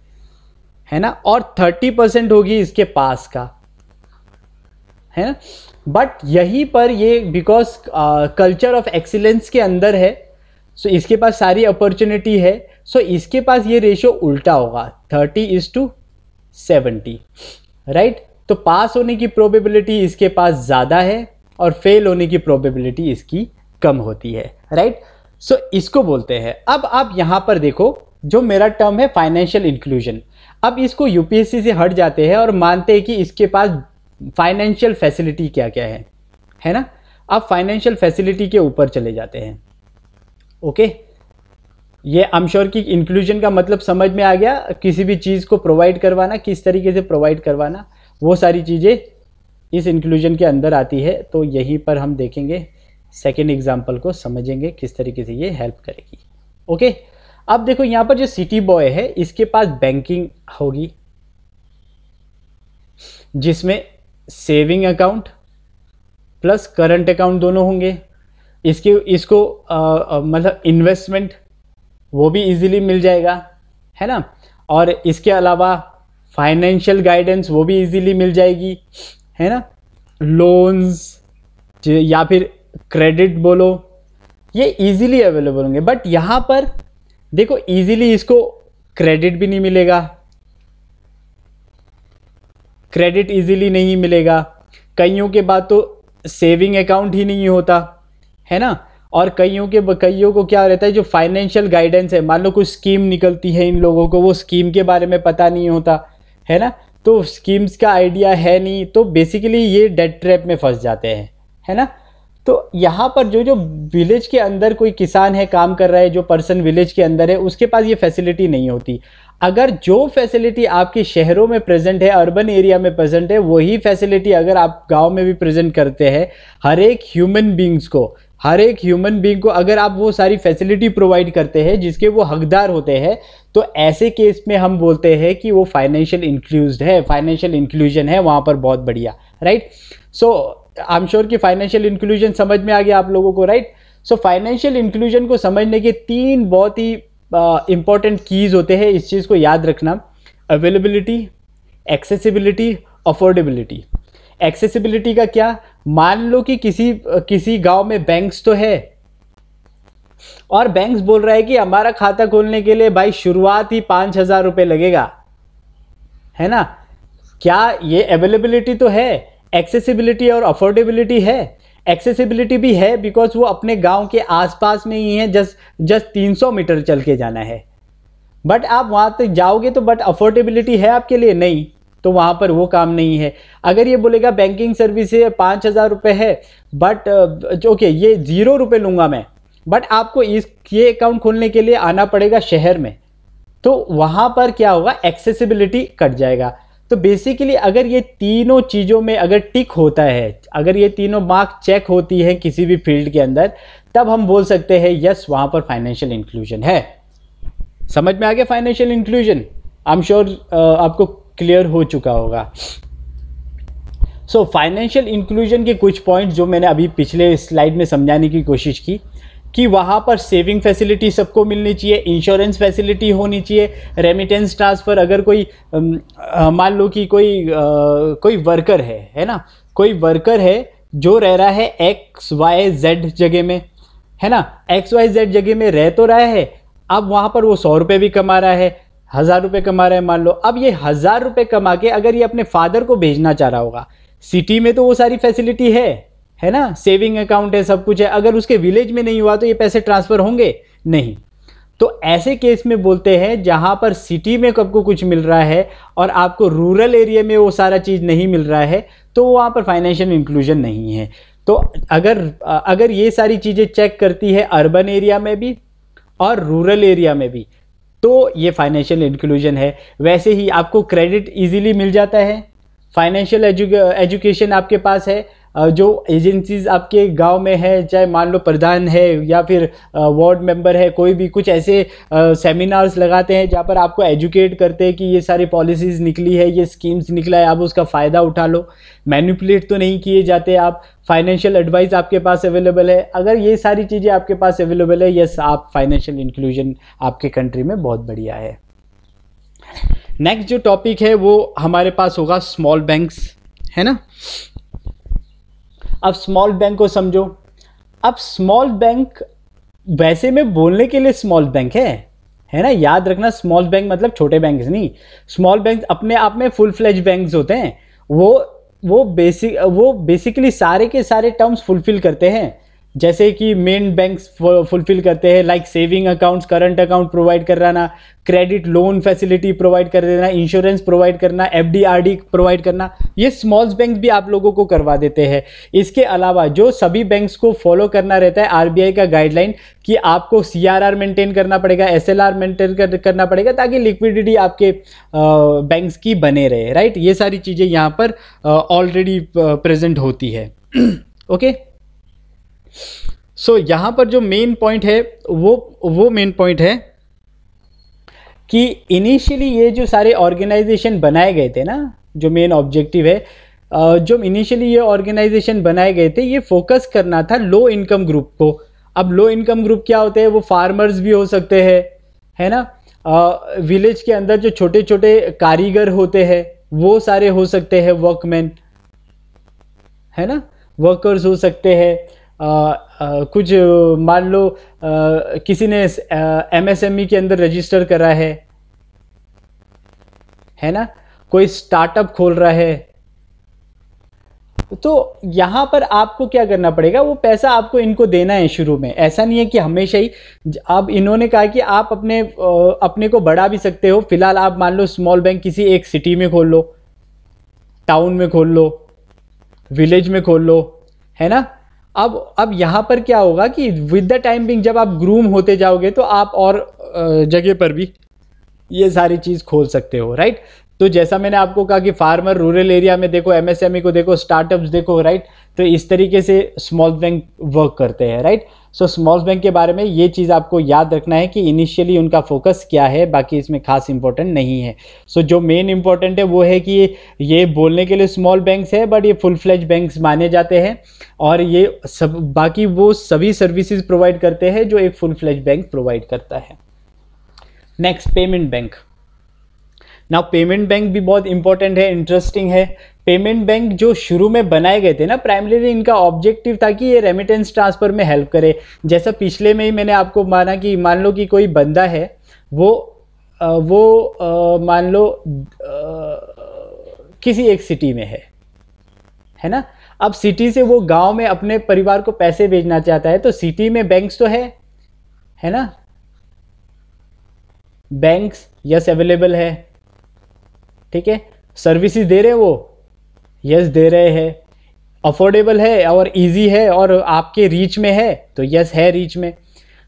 है ना? और थर्टी परसेंट होगी इसके पास का। है ना? बट यहीं पर ये बिकॉज़ कल्चर ऑफ़ एक्सीलेंस के अंदर है सो so इसके पास सारी अपॉर्चुनिटी है सो so इसके पास ये रेशियो उल्टा होगा। Thirty is to seventy right तो पास होने की प्रोबेबिलिटी इसके पास ज़्यादा है और फेल होने की प्रोबेबिलिटी इसकी कम होती है राइट सो so, इसको बोलते हैं। अब आप यहाँ पर देखो जो मेरा टर्म है फाइनेंशियल इंक्लूजन अब इसको यूपीएससी से हट जाते हैं और मानते हैं कि इसके पास फाइनेंशियल फैसिलिटी क्या क्या है है ना? अब फाइनेंशियल फैसिलिटी के ऊपर चले जाते हैं। ओके ये आई श्योर कि इंक्लूजन का मतलब समझ में आ गया। किसी भी चीज़ को प्रोवाइड करवाना किस तरीके से प्रोवाइड करवाना वो सारी चीज़ें इस इंक्लूजन के अंदर आती है। तो यहीं पर हम देखेंगे सेकेंड एग्ज़ाम्पल को समझेंगे किस तरीके से ये हेल्प करेगी। ओके अब देखो, यहाँ पर जो सिटी बॉय है, इसके पास बैंकिंग होगी, जिसमें saving account plus current account दोनों होंगे। इसके, इसको मतलब इन्वेस्टमेंट वो भी इजीली मिल जाएगा, है ना? और इसके अलावा फाइनेंशियल गाइडेंस वो भी इजीली मिल जाएगी, है ना? लोन्स या फिर क्रेडिट बोलो, ये इजीली अवेलेबल होंगे। बट यहाँ पर, देखो इजीली इसको क्रेडिट भी नहीं मिलेगा। क्रेडिट इजीली नहीं मिलेगा। कईयों के बाद तो सेविंग अकाउंट ही नहीं होता, है ना? और कईयों के, कईयों को क्या रहता है, जो फाइनेंशियल गाइडेंस है, मान लो कुछ स्कीम निकलती है इन लोगों को, वो स्कीम के बारे में पता नहीं होता, है ना? तो स्कीम्स का आइडिया है नहीं तो बेसिकली ये डेट ट्रैप में फंस जाते हैं, है ना? तो यहाँ पर जो जो विलेज के अंदर कोई किसान है, काम कर रहा है, जो पर्सन विलेज के अंदर है, उसके पास ये फैसिलिटी नहीं होती। अगर जो फैसिलिटी आपके शहरों में प्रेजेंट है अर्बन एरिया में प्रेजेंट है, वही फैसिलिटी अगर आप गाँव में भी प्रेजेंट करते हैं, हर एक ह्यूमन बींग्स को, हर एक ह्यूमन बींग को अगर आप वो सारी फैसिलिटी प्रोवाइड करते हैं, जिसके वो हकदार होते हैं तो ऐसे केस में हम बोलते हैं कि वो फाइनेंशियल इंक्लूज है फाइनेंशियल इंक्लूजन है, वहाँ पर बहुत बढ़िया right so I am sure कि फाइनेंशियल इंक्लूजन समझ में आ गया आप लोगों को राइट सो फाइनेंशियल इंक्लूजन को समझने के तीन बहुत ही इंपॉर्टेंट कीज होते हैं इस चीज़ को याद रखना। अवेलेबिलिटी एक्सेसिबिलिटी अफोर्डेबिलिटी एक्सेसिबिलिटी का क्या? मान लो कि किसी किसी गाँव में बैंक्स तो है। और बैंक्स बोल रहा है कि हमारा खाता खोलने के लिए भाई शुरुआत ही पाँच हज़ार रुपये लगेगा। है ना? क्या ये अवेलेबिलिटी तो है? एक्सेसिबिलिटी और अफोर्डेबिलिटी है। एक्सेसिबिलिटी भी है बिकॉज़ वो अपने गाँव के आसपास में ही है जस्ट जस्ट 300 मीटर चल के जाना है। बट आप वहाँ तक जाओगे तो बट अफोर्डेबिलिटी है आपके लिए? नहीं। तो वहाँ पर वो काम नहीं है। अगर ये बोलेगा बैंकिंग सर्विस है, पाँच हज़ार रुपये है बट ओके ये ज़ीरो रुपये लूँगा मैं। बट आपको इस, ये अकाउंट खोलने के लिए आना पड़ेगा शहर में। तो वहाँ पर क्या होगा? एक्सेसिबिलिटी कट जाएगा। तो बेसिकली अगर ये तीनों चीज़ों में अगर टिक होता है, अगर ये तीनों मार्क चेक होती है किसी भी फ़ील्ड के अंदर, तब हम बोल सकते हैं यस वहाँ पर फाइनेंशियल इंक्लूजन है। समझ में आ गया financial inclusion I am sure आपको क्लियर हो चुका होगा। सो फाइनेंशियल इंक्लूजन के कुछ पॉइंट जो मैंने अभी पिछले स्लाइड में समझाने की कोशिश की कि वहाँ पर सेविंग फैसिलिटी सबको मिलनी चाहिए इंश्योरेंस फैसिलिटी होनी चाहिए रेमिटेंस ट्रांसफ़र अगर कोई मान लो कि कोई आ, कोई वर्कर है है ना? कोई वर्कर है जो रह रहा है एक्स वाई जेड जगह में है ना? एक्स वाई जेड जगह में रह तो रहा है अब वहाँ पर वो सौ रुपये भी कमा रहा है हज़ार रुपये कमा रहा है मान लो अब ये हज़ार रुपये कमा के अगर ये अपने फादर को भेजना चाह रहा होगा सिटी में तो वो सारी फैसिलिटी है। है ना? सेविंग अकाउंट है, सब कुछ है। अगर उसके विलेज में नहीं हुआ तो ये पैसे ट्रांसफ़र होंगे? नहीं। तो ऐसे केस में बोलते हैं, जहाँ पर सिटी में आपको कुछ मिल रहा है और आपको रूरल एरिया में वो सारा चीज़ नहीं मिल रहा है तो वहाँ पर फाइनेंशियल इंक्लूजन नहीं है। तो अगर अगर ये सारी चीज़ें चेक करती है अर्बन एरिया में भी और रूरल एरिया में भी तो ये फाइनेंशियल इंक्लूजन है। वैसे ही आपको क्रेडिट इजीली मिल जाता है। फाइनेंशियल एजुकेशन आपके पास है। जो एजेंसीज आपके गाँव में है, चाहे मान लो प्रधान है या फिर वार्ड मेंबर है, कोई भी, कुछ ऐसे सेमिनार्स लगाते हैं जहाँ पर आपको एजुकेट करते हैं कि ये सारी पॉलिसीज़ निकली है, ये स्कीम्स निकला है, आप उसका फ़ायदा उठा लो। मैनिपुलेट तो नहीं किए जाते आप फाइनेंशियल एडवाइस आपके पास अवेलेबल है। अगर ये सारी चीज़ें आपके पास अवेलेबल है यस आप फाइनेंशियल इंक्लूजन आपके कंट्री में बहुत बढ़िया है। नेक्स्ट जो टॉपिक है, वो हमारे पास होगा स्मॉल बैंक्स है ना? अब स्मॉल बैंक को समझो। अब स्मॉल बैंक वैसे में बोलने के लिए स्मॉल बैंक है। है ना? याद रखना स्मॉल बैंक मतलब छोटे बैंक नहीं। स्मॉल बैंक अपने आप में फुल फ्लेज बैंक होते हैं। वो वो बेसिक वो बेसिकली सारे के सारे टर्म्स फुलफिल करते हैं। जैसे कि मेन बैंक्स फुलफिल करते हैं like saving accounts current account provide कराना क्रेडिट लोन फैसिलिटी प्रोवाइड कर देना इंश्योरेंस प्रोवाइड करना एफ़ डी प्रोवाइड करना, ये स्मॉल्स बैंक भी आप लोगों को करवा देते हैं। इसके अलावा जो सभी बैंक्स को फॉलो करना रहता है आरबीआई का गाइडलाइन कि आपको सी आर आर मेंटेन करना पड़ेगा एस एल आर मेंटेन करना पड़ेगा, ताकि लिक्विडिटी आपके बैंक्स की बने रहे राइट ये सारी चीज़ें यहाँ पर ऑलरेडी प्रेजेंट होती है। Okay okay? सो so, यहाँ पर जो मेन पॉइंट है वो वो मेन पॉइंट है कि इनिशियली ये जो सारे ऑर्गेनाइजेशन बनाए गए थे ना जो मेन ऑब्जेक्टिव है जो इनिशियली ये ऑर्गेनाइजेशन बनाए गए थे ये फोकस करना था लो इनकम ग्रुप को। अब लो इनकम ग्रुप क्या होते हैं? वो फार्मर्स भी हो सकते हैं है ना? विलेज के अंदर जो छोटे छोटे कारीगर होते हैं वो सारे हो सकते हैं वर्कमैन है ना? वर्कर्स हो सकते हैं। कुछ मान लो किसी ने एमएसएमई e के अंदर रजिस्टर करा है है ना? कोई स्टार्टअप खोल रहा है। तो यहाँ पर आपको क्या करना पड़ेगा? वो पैसा आपको इनको देना है शुरू में। ऐसा नहीं है कि हमेशा ही, अब इन्होंने कहा कि आप अपने अपने को बढ़ा भी सकते हो। फ़िलहाल आप मान लो स्मॉल बैंक किसी एक सिटी में खोल लो टाउन में खोल लो विलेज में खोल लो, है ना? अब अब यहाँ पर क्या होगा कि विद द टाइम बिंग जब आप ग्रूम होते जाओगे तो आप और जगह पर भी ये सारी चीज़ खोल सकते हो राइट तो जैसा मैंने आपको कहा कि फार्मर रूरल एरिया में देखो एमएसएमई को देखो स्टार्टअप्स देखो राइट तो इस तरीके से स्मॉल बैंक वर्क करते हैं राइट सो स्मॉल बैंक के बारे में ये चीज़ आपको याद रखना है कि इनिशियली उनका फोकस क्या है बाकी इसमें खास इंपॉर्टेंट नहीं है। सो so, जो मेन इंपॉर्टेंट है वो है कि ये बोलने के लिए स्मॉल बैंक्स है बट ये फुल फ्लेज बैंक्स माने जाते हैं। और ये सब बाकी वो सभी सर्विसेज़ प्रोवाइड करते हैं जो एक फुल फ्लेज बैंक प्रोवाइड करता है। नेक्स्ट पेमेंट बैंक ना पेमेंट बैंक भी बहुत इंपॉर्टेंट है इंटरेस्टिंग है। पेमेंट बैंक जो शुरू में बनाए गए थे ना प्राइमरी इनका ऑब्जेक्टिव था कि ये रेमिटेंस ट्रांसफ़र में हेल्प करे। जैसा पिछले में ही मैंने आपको माना कि मान लो कि कोई बंदा है, वो वो मान लो किसी एक सिटी में है है ना? अब सिटी से वो गाँव में अपने परिवार को पैसे भेजना चाहता है तो सिटी में बैंक्स तो है है ना? बैंक्स यस अवेलेबल है, ठीक है? सर्विसेज़ दे रहे हैं वो यस दे रहे हैं। अफोर्डेबल है और इजी है और आपके रीच में है तो यस है रीच में।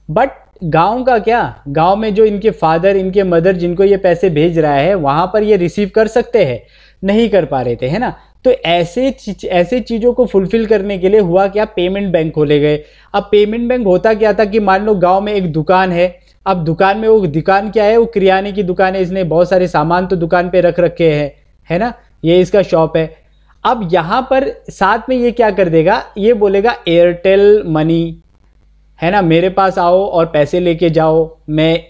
बट गाँव का क्या? गाँव में जो इनके फादर इनके मदर जिनको ये पैसे भेज रहा है, वहाँ पर ये रिसीव कर सकते हैं, नहीं कर पा रहे थे, है ना? तो ऐसे चीज़, ऐसे चीज़ों को फुलफिल करने के लिए हुआ क्या? पेमेंट बैंक खोले गए। अब पेमेंट बैंक होता क्या था कि मान लो गाँव में एक दुकान है, अब दुकान में वो दुकान क्या है? वो किराने की दुकान है, इसने बहुत सारे सामान तो दुकान पे रख रखे हैं, है ना? ये इसका शॉप है। अब यहाँ पर साथ में ये क्या कर देगा? ये बोलेगा एयरटेल मनी है ना? मेरे पास आओ और पैसे लेके जाओ। मैं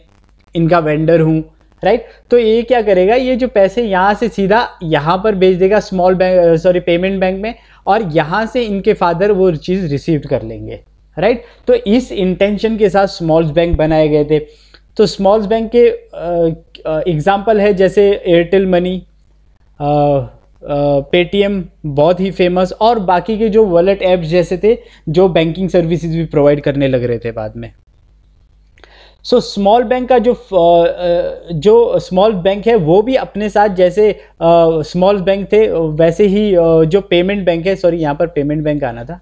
इनका वेंडर हूँ राइट तो ये क्या करेगा? ये जो पैसे यहाँ से सीधा यहाँ पर भेज देगा small bank sorry payment bank में और यहाँ से इनके फादर वो चीज़ रिसीव कर लेंगे राइट तो इस इंटेंशन के साथ स्मॉल्स बैंक बनाए गए थे। तो स्मॉल्स बैंक के एग्ज़ाम्पल है जैसे एयरटेल मनी पेटीएम बहुत ही फ़ेमस और बाकी के जो वॉलेट ऐप्स जैसे थे, जो बैंकिंग सर्विसेज़ भी प्रोवाइड करने लग रहे थे बाद में। सो स्मॉल बैंक का जो जो स्मॉल बैंक है, वो भी अपने साथ जैसे स्मॉल बैंक थे, वैसे ही जो पेमेंट बैंक है सॉरी यहाँ पर पेमेंट बैंक आना था।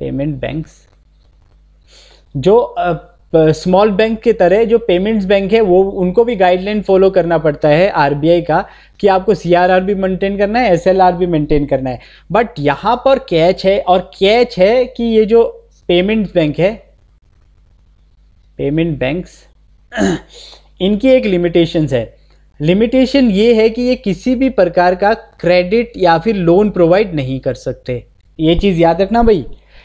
पेमेंट बैंक्स जो स्मॉल बैंक के तरह जो पेमेंट्स बैंक है, वो, उनको भी गाइडलाइन फॉलो करना पड़ता है आरबीआई का कि आपको सीआरआर भी मेंटेन करना है एसएलआर भी मेंटेन करना है। बट यहाँ पर कैच है और कैच है कि ये जो पेमेंट्स बैंक है पेमेंट बैंक्स इनकी एक लिमिटेशंस है। लिमिटेशन ये है कि ये किसी भी प्रकार का क्रेडिट या फिर लोन प्रोवाइड नहीं कर सकते। ये चीज़ याद रखना भाई।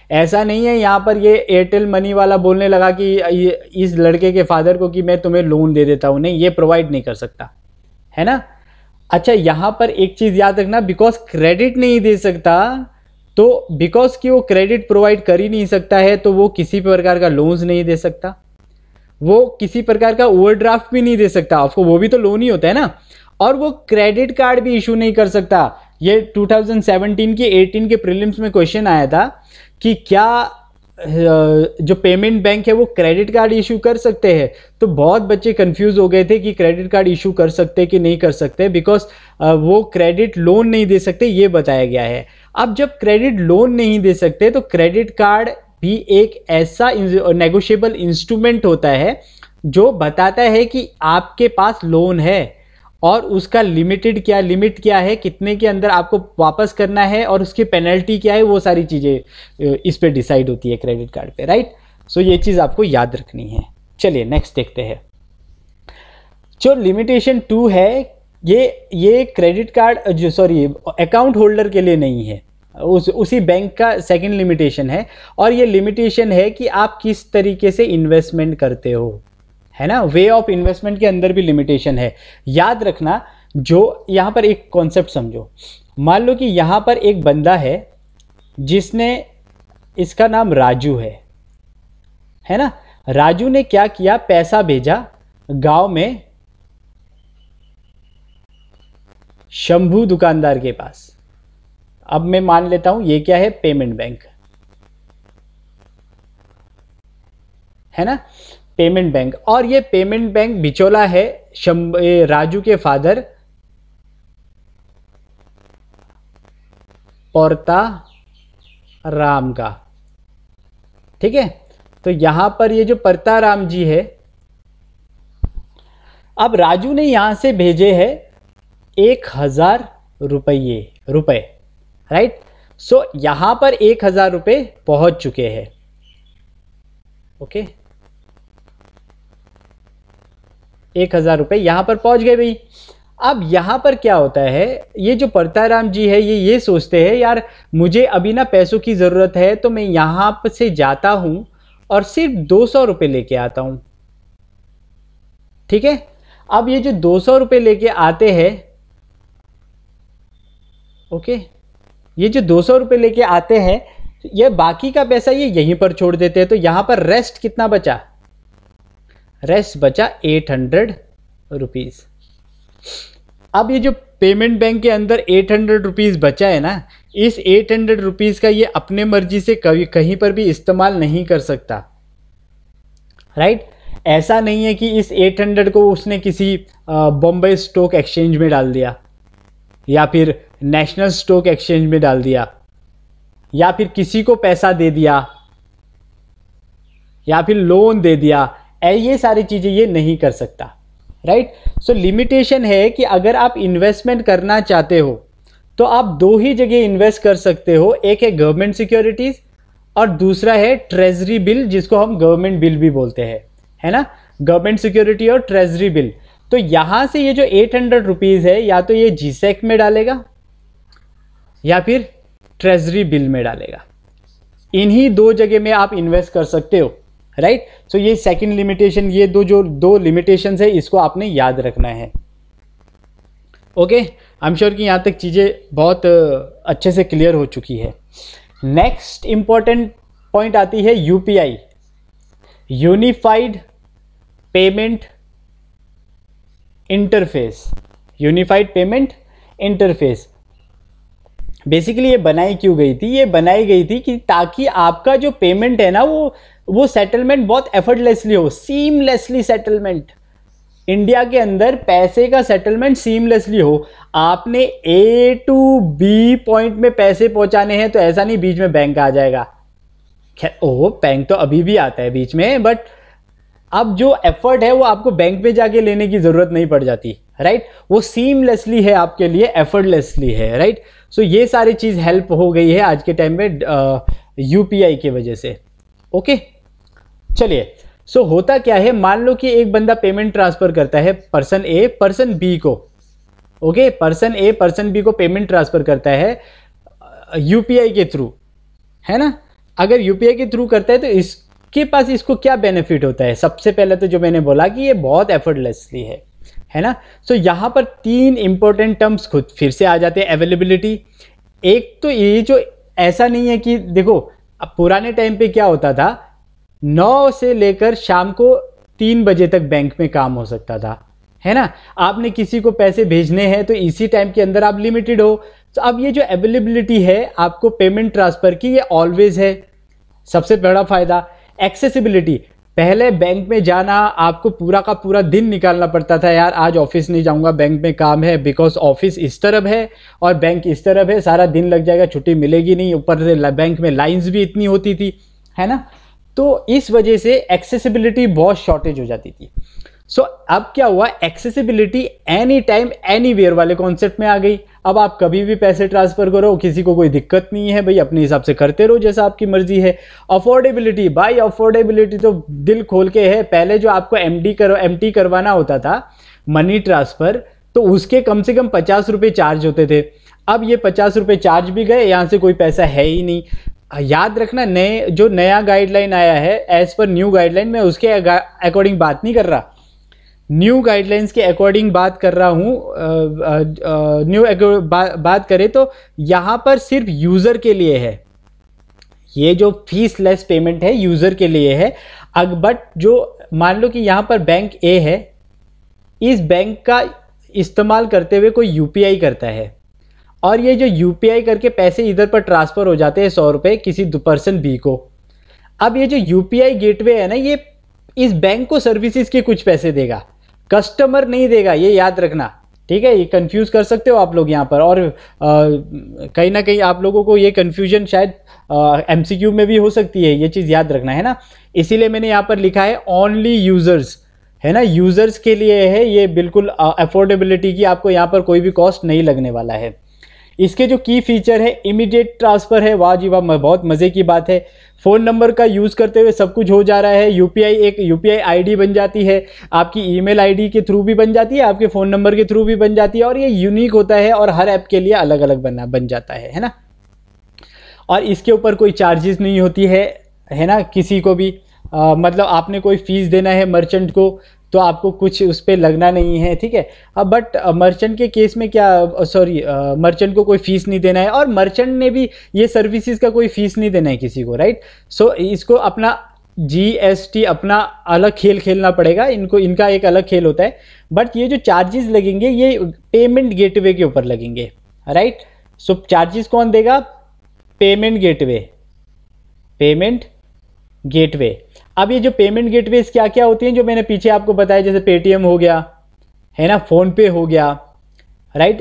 ऐसा नहीं है यहाँ पर ये एयरटेल मनी वाला बोलने लगा कि इस लड़के के फादर को कि मैं तुम्हें लोन दे देता हूँ। नहीं, ये प्रोवाइड नहीं कर सकता। है ना? अच्छा यहाँ पर एक चीज़ याद रखना बिकॉज़ क्रेडिट नहीं दे सकता तो बिकॉज़ कि वो क्रेडिट प्रोवाइड कर ही नहीं सकता है तो वो किसी प्रकार का लोन्स नहीं दे सकता। वो किसी प्रकार का ओवरड्राफ्ट भी नहीं दे सकता। आपको वो भी तो लोन ही होता है ना। और वो क्रेडिट कार्ड भी इशू नहीं कर सकता। ये 2017 की 18 के प्रीलिम्स में क्वेश्चन आया था कि क्या जो पेमेंट बैंक है वो क्रेडिट कार्ड इशू कर सकते हैं? तो बहुत बच्चे कंफ्यूज हो गए थे कि क्रेडिट कार्ड इशू कर सकते कि नहीं कर सकते बिकॉज़ वो क्रेडिट लोन नहीं दे सकते, ये बताया गया है। अब जब क्रेडिट लोन नहीं दे सकते तो क्रेडिट कार्ड भी एक ऐसा नेगोशिएबल इंस्ट्रूमेंट होता है जो बताता है कि आपके पास लोन है। और उसका लिमिटेड क्या लिमिट क्या है, कितने के अंदर आपको वापस करना है और उसकी पेनल्टी क्या है, वो सारी चीज़ें इस पर डिसाइड होती है क्रेडिट कार्ड पे राइट सो ये चीज़ आपको याद रखनी है। चलिए नेक्स्ट देखते हैं। जो लिमिटेशन टू है, ये ये क्रेडिट कार्ड जो सॉरी अकाउंट होल्डर के लिए नहीं है। उस, उसी बैंक का सेकंड लिमिटेशन है और ये लिमिटेशन है कि आप किस तरीके से इन्वेस्टमेंट करते हो। है ना? वे ऑफ़ इन्वेस्टमेंट के अंदर भी लिमिटेशन है। याद रखना, जो यहाँ पर एक कॉन्सेप्ट समझो। मान लो कि यहाँ पर एक बंदा है, जिसने, इसका नाम राजू है। है ना? राजू ने क्या किया? पैसा भेजा गाँव में शंभू दुकानदार के पास। अब मैं मान लेता हूँ, ये क्या है? पेमेंट बैंक है ना? Payment bank. और ये पेमेंट बैंक बिचोला है राजू के फादर, पौरता राम का। ठीक है? तो यहाँ पर ये जो परता राम जी है, अब राजू ने यहाँ से भेजे है एक हज़ार रुपये रुपए राइट सो यहाँ पर एक हज़ार रुपये पहुँच चुके हैं। ओके एक हज़ार रुपये यहाँ पर पहुँच गए भाई। अब यहाँ पर क्या होता है, ये जो परताराम जी है, ये ये सोचते हैं, यार, मुझे अभी ना पैसों की ज़रूरत है तो मैं यहाँ से जाता हूँ और सिर्फ़ दो सौ रुपये लेके आता हूँ। ठीक है? अब ये जो दो सौ रुपये लेके आते हैं, ओके? ये जो दो सौ रुपये लेके आते हैं, ये बाकी का पैसा ये यहीं पर छोड़ देते हैं तो यहाँ पर रेस्ट कितना बचा? रेस्ट बचा एट हंड्रेड रुपीज़ अब ये जो पेमेंट बैंक के अंदर एट हंड्रेड रुपीज़ बचा है ना, इस एट हंड्रेड रुपीज़ का ये अपने मर्ज़ी से कभी, कहीं पर भी इस्तेमाल नहीं कर सकता। राइट ऐसा नहीं है कि इस एट हंड्रेड को उसने किसी बॉम्बे स्टॉक एक्सचेंज में डाल दिया, या फिर नेशनल स्टॉक एक्सचेंज में डाल दिया, या फिर किसी को पैसा दे दिया, या फिर लोन दे दिया ये सारी चीज़ें ये नहीं कर सकता राइट सो लिमिटेशन है कि अगर आप इन्वेस्टमेंट करना चाहते हो तो आप दो ही जगह इन्वेस्ट कर सकते हो, एक है गवर्नमेंट सिक्योरिटीज़ और दूसरा है ट्रेजरी बिल जिसको हम गवर्नमेंट बिल भी बोलते हैं, है ना? गवर्नमेंट सिक्योरिटी और ट्रेजरी बिल तो यहाँ से ये जो एट हंड्रेड रुपीज़ है, या तो ये जीसेक में डालेगा, या फिर ट्रेजरी बिल में डालेगा। इन्हीं दो जगह में आप इन्वेस्ट कर सकते हो। राइट? सो ये सेकंड लिमिटेशन ये दो जो, दो लिमिटेशन है, इसको आपने याद रखना है। ओके आई एम श्योर कि यहाँ तक चीज़ें बहुत अच्छे से क्लियर हो चुकी है। नेक्स्ट इंपॉर्टेंट पॉइंट आती है UPI unified payment interface unified payment interface basically ये बनाई क्यों गई थी? ये बनाई गई थी कि ताकि आपका जो पेमेंट है ना, वो वो सेटलमेंट बहुत एफर्टलेसली हो सीमलेसली सेटलमेंट इंडिया के अंदर पैसे का सेटलमेंट सीमलेसली हो। आपने ए टू बी पॉइंट में पैसे पहुँचाने हैं तो ऐसा नहीं बीच में बैंक आ जाएगा। ओ बैंक तो अभी भी आता है बीच में बट अब जो एफर्ट है, वो आपको बैंक में जाके लेने की ज़रूरत नहीं पड़ जाती। Right right? वो सीमलेसली है आपके लिए एफर्टलेसली है राइट right? सो so, ये सारी चीज़ हेल्प हो गई है आज के टाइम में यूपीआई की वजह से ओके चलिए सो होता क्या है मान लो कि एक बंदा पेमेंट ट्रांसफ़र करता है पर्सन ए पर्सन बी को okay person A person B को पेमेंट ट्रांसफ़र करता है यूपीआई के थ्रू है ना? अगर यूपीआई के थ्रू करता है तो इसके पास इसको क्या बेनिफिट होता है? सबसे पहले तो जो मैंने बोला कि ये बहुत एफर्टलेसली है। है ना? सो so, यहाँ पर तीन इंपॉर्टेंट टर्म्स खुद फिर से आ जाते हैं अवेलेबिलिटी एक तो ये जो ऐसा नहीं है कि देखो अब पुराने टाइम पे क्या होता था? नौ से लेकर शाम को तीन बजे तक बैंक में काम हो सकता था है ना? आपने किसी को पैसे भेजने हैं तो इसी टाइम के अंदर आप लिमिटेड हो। तो अब ये जो अवेलेबिलिटी है आपको पेमेंट ट्रांसफ़र की ये ऑलवेज है। सबसे बड़ा फ़ायदा एक्सेसिबिलिटी पहले बैंक में जाना, आपको पूरा का पूरा दिन निकालना पड़ता था यार। आज ऑफ़िस नहीं जाऊँगा, बैंक में काम है बिकॉज़ ऑफ़िस इस तरफ़ है और बैंक इस तरफ़ है, सारा दिन लग जाएगा, छुट्टी मिलेगी नहीं, ऊपर से बैंक में लाइंस भी इतनी होती थी, है ना? तो इस वजह से एक्सेसिबिलिटी बहुत शॉर्टेज हो जाती थी। सो so, अब क्या हुआ? Accessibility any time anywhere वाले कॉन्सेप्ट में आ गई। अब आप कभी भी पैसे ट्रांसफ़र करो किसी को कोई दिक्कत नहीं है भाई अपने हिसाब से करते रहो जैसा आपकी मर्ज़ी है। अफोर्डेबिलिटी भाई अफोर्डेबिलिटी तो दिल खोल के है। पहले जो आपको एम डी करो एम टी करवाना होता था मनी ट्रांसफ़र तो उसके कम से कम पचास रुपये चार्ज होते थे। अब ये पचास रुपये चार्ज भी गए यहाँ से कोई पैसा है ही नहीं। याद रखना नए जो नया गाइडलाइन आया है एज पर न्यू गाइडलाइन मैं उसके अकॉर्डिंग बात नहीं कर रहा। न्यू गाइडलाइंस के अकॉर्डिंग बात कर रहा हूँ न्यू बा, बात करें तो यहाँ पर सिर्फ़ यूज़र के लिए है। ये जो फ़ीस लेस पेमेंट है यूज़र के लिए है। अग बट जो मान लो कि यहाँ पर बैंक ए है इस बैंक का इस्तेमाल करते हुए कोई यूपीआई करता है। और ये जो यूपीआई करके पैसे इधर पर ट्रांसफ़र हो जाते हैं सौ रुपये किसी पर्सन बी को। अब ये जो यूपीआई गेटवे है ना ये इस बैंक को सर्विसेज़ के कुछ पैसे देगा। कस्टमर नहीं देगा, ये याद रखना। ठीक है, ये कंफ्यूज कर सकते हो आप लोग यहाँ पर। और कहीं ना कहीं आप लोगों को ये कंफ्यूजन शायद एमसीक्यू में भी हो सकती है, ये चीज़ याद रखना, है ना? इसीलिए मैंने यहाँ पर लिखा है ओनली यूज़र्स है ना? यूज़र्स के लिए है, ये बिल्कुल अफोर्डेबिलिटी की आपको यहाँ पर कोई भी कॉस्ट नहीं लगने वाला है। इसके जो की फीचर है इमीडिएट ट्रांसफ़र है वाह जी वाह बहुत मज़े की बात है। फ़ोन नंबर का यूज़ करते हुए सब कुछ हो जा रहा है। यूपीआई एक यूपीआई आईडी बन जाती है। आपकी ईमेल आईडी के थ्रू भी बन जाती है आपके फ़ोन नंबर के थ्रू भी बन जाती है और ये यूनिक होता है और हर ऐप के लिए अलग अलग बनना बन जाता है है ना? और इसके ऊपर कोई चार्जेस नहीं होती है है ना? किसी को भी आ, मतलब आपने कोई फ़ीस देना है मर्चेंट को तो आपको कुछ उस पर लगना नहीं है ठीक है? अब बट मर्चेंट के केस में क्या सॉरी मर्चेंट को कोई फ़ीस नहीं देना है और मर्चेंट ने भी ये सर्विसेज़ का कोई फ़ीस नहीं देना है किसी को राइट सो so, इसको अपना जीएसटी अपना अलग खेल खेलना पड़ेगा। इनको इनका एक अलग खेल होता है। बट ये जो चार्जेस लगेंगे ये पेमेंट गेटवे के ऊपर लगेंगे राइट सो चार्जेस कौन देगा? पेमेंट गेटवे पेमेंट गेटवे अब ये जो पेमेंट गेटवेज क्या क्या होती हैं जो मैंने पीछे आपको बताया जैसे पेटीएम हो गया है ना? फ़ोन पे हो गया राइट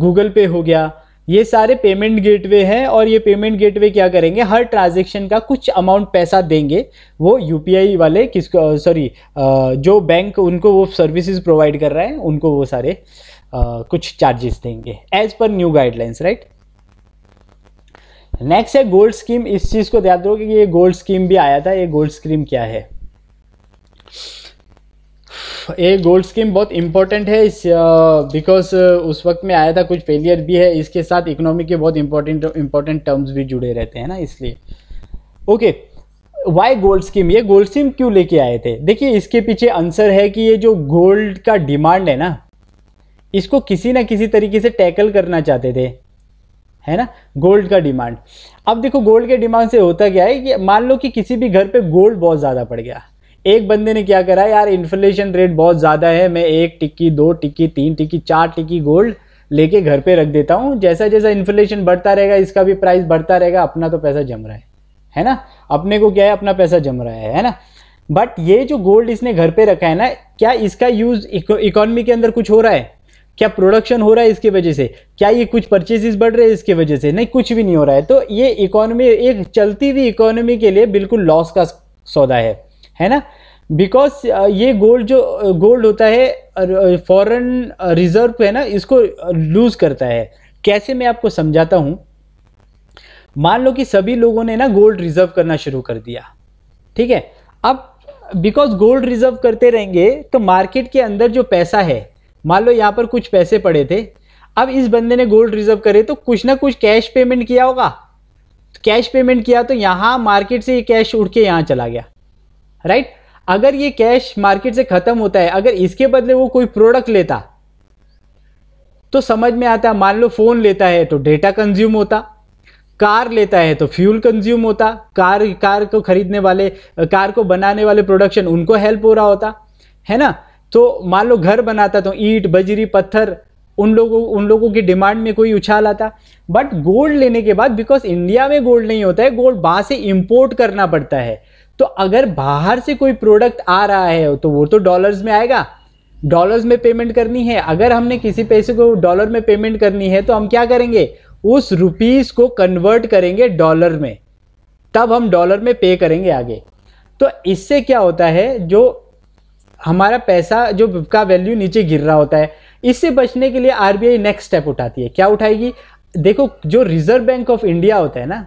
गूगल पे हो गया ये सारे पेमेंट गेटवे हैं और ये पेमेंट गेटवे क्या करेंगे? हर ट्रांजेक्शन का कुछ अमाउंट पैसा देंगे वो यूपीआई वाले किसको सॉरी जो बैंक उनको वो सर्विसेज़ प्रोवाइड कर रहा है उनको वो सारे आ, कुछ चार्जेस देंगे as per new guidelines right next है गोल्ड स्कीम इस चीज़ को ध्यान दो कि ये गोल्ड स्कीम भी आया था, ये गोल्ड स्कीम क्या है? ये गोल्ड स्कीम बहुत इंपॉर्टेंट है, इस बिकॉज़ उस वक्त में आया था, कुछ फेलियर भी है, इसके साथ इकोनॉमी के बहुत इंपॉर्टेंट इंपॉर्टेंट टर्म्स भी जुड़े रहते हैं ना, इसलिए। ओके वाई गोल्ड स्कीम ये गोल्ड स्कीम क्यों लेके आए थे? देखिए, इसके पीछे आंसर है कि ये जो गोल्ड का डिमांड है ना, इसको किसी ना किसी तरीके से टैकल करना चाहते थे। है ना? गोल्ड का डिमांड अब देखो गोल्ड के डिमांड से होता क्या है कि मान लो कि किसी भी घर पे गोल्ड बहुत ज़्यादा पड़ गया। एक बंदे ने क्या करा, यार इन्फ्लेशन रेट बहुत ज़्यादा है, मैं एक टिक्की, दो टिक्की, तीन टिक्की, चार टिक्की गोल्ड लेके घर पे रख देता हूँ। जैसा जैसा इन्फ्लेशन बढ़ता रहेगा, इसका भी प्राइस बढ़ता रहेगा, अपना तो पैसा जम रहा है। है ना? अपने को क्या है? अपना पैसा जम रहा है है ना? बट ये जो गोल्ड इसने घर पे रखा है ना, क्या इसका यूज़ इकोनॉमी के अंदर कुछ हो रहा है? क्या प्रोडक्शन हो रहा है इसकी वजह से? क्या ये कुछ परचेजेस बढ़ रहे हैं इसकी वजह से? नहीं, कुछ भी नहीं हो रहा है। तो ये इकोनॉमी एक चलती हुई इकोनॉमी के लिए बिल्कुल लॉस का सौदा है। है ना? बिकॉज़ ये गोल्ड जो गोल्ड होता है फॉरेन रिज़र्व है ना, इसको लूज करता है। कैसे मैं आपको समझाता हूँ? मान लो कि सभी लोगों ने ना गोल्ड रिज़र्व करना शुरू कर दिया। ठीक है? अब बिकॉज़ गोल्ड रिज़र्व करते रहेंगे तो मार्केट के अंदर जो पैसा है मान लो यहाँ पर कुछ पैसे पड़े थे, अब इस बंदे ने गोल्ड रिज़र्व करे तो कुछ ना कुछ कैश पेमेंट किया होगा। कैश पेमेंट किया तो यहाँ मार्केट से ये कैश उड़ के यहाँ चला गया। राइट अगर ये कैश मार्केट से खत्म होता है, अगर इसके बदले वो कोई प्रोडक्ट लेता तो समझ में आता है, मान लो फ़ोन लेता है तो डेटा कंज्यूम होता कार लेता है तो फ्यूल कंज्यूम होता कार कार को खरीदने वाले कार को बनाने वाले प्रोडक्शन उनको हेल्प हो रहा होता, है ना? तो मान लो घर बनाता तो ईट, बजरी, पत्थर, उन लोगों उन लोगों की डिमांड में कोई उछाल आता। बट गोल्ड लेने के बाद बिकॉज़ इंडिया में गोल्ड नहीं होता है गोल्ड बाहर से इंपोर्ट करना पड़ता है। तो अगर बाहर से कोई प्रोडक्ट आ रहा है तो वो तो डॉलर्स में आएगा। डॉलर्स में पेमेंट करनी है। अगर हमने किसी पैसे को डॉलर में पेमेंट करनी है तो हम क्या करेंगे? उस रुपीज़ को कन्वर्ट करेंगे डॉलर में। तब हम डॉलर में पे करेंगे आगे। तो इससे क्या होता है, जो हमारा पैसा जो का वैल्यू नीचे गिर रहा होता है, इससे बचने के लिए आरबीआई नेक्स्ट स्टेप उठाती है। क्या उठाएगी? देखो, जो रिज़र्व बैंक ऑफ़ इंडिया होता है ना,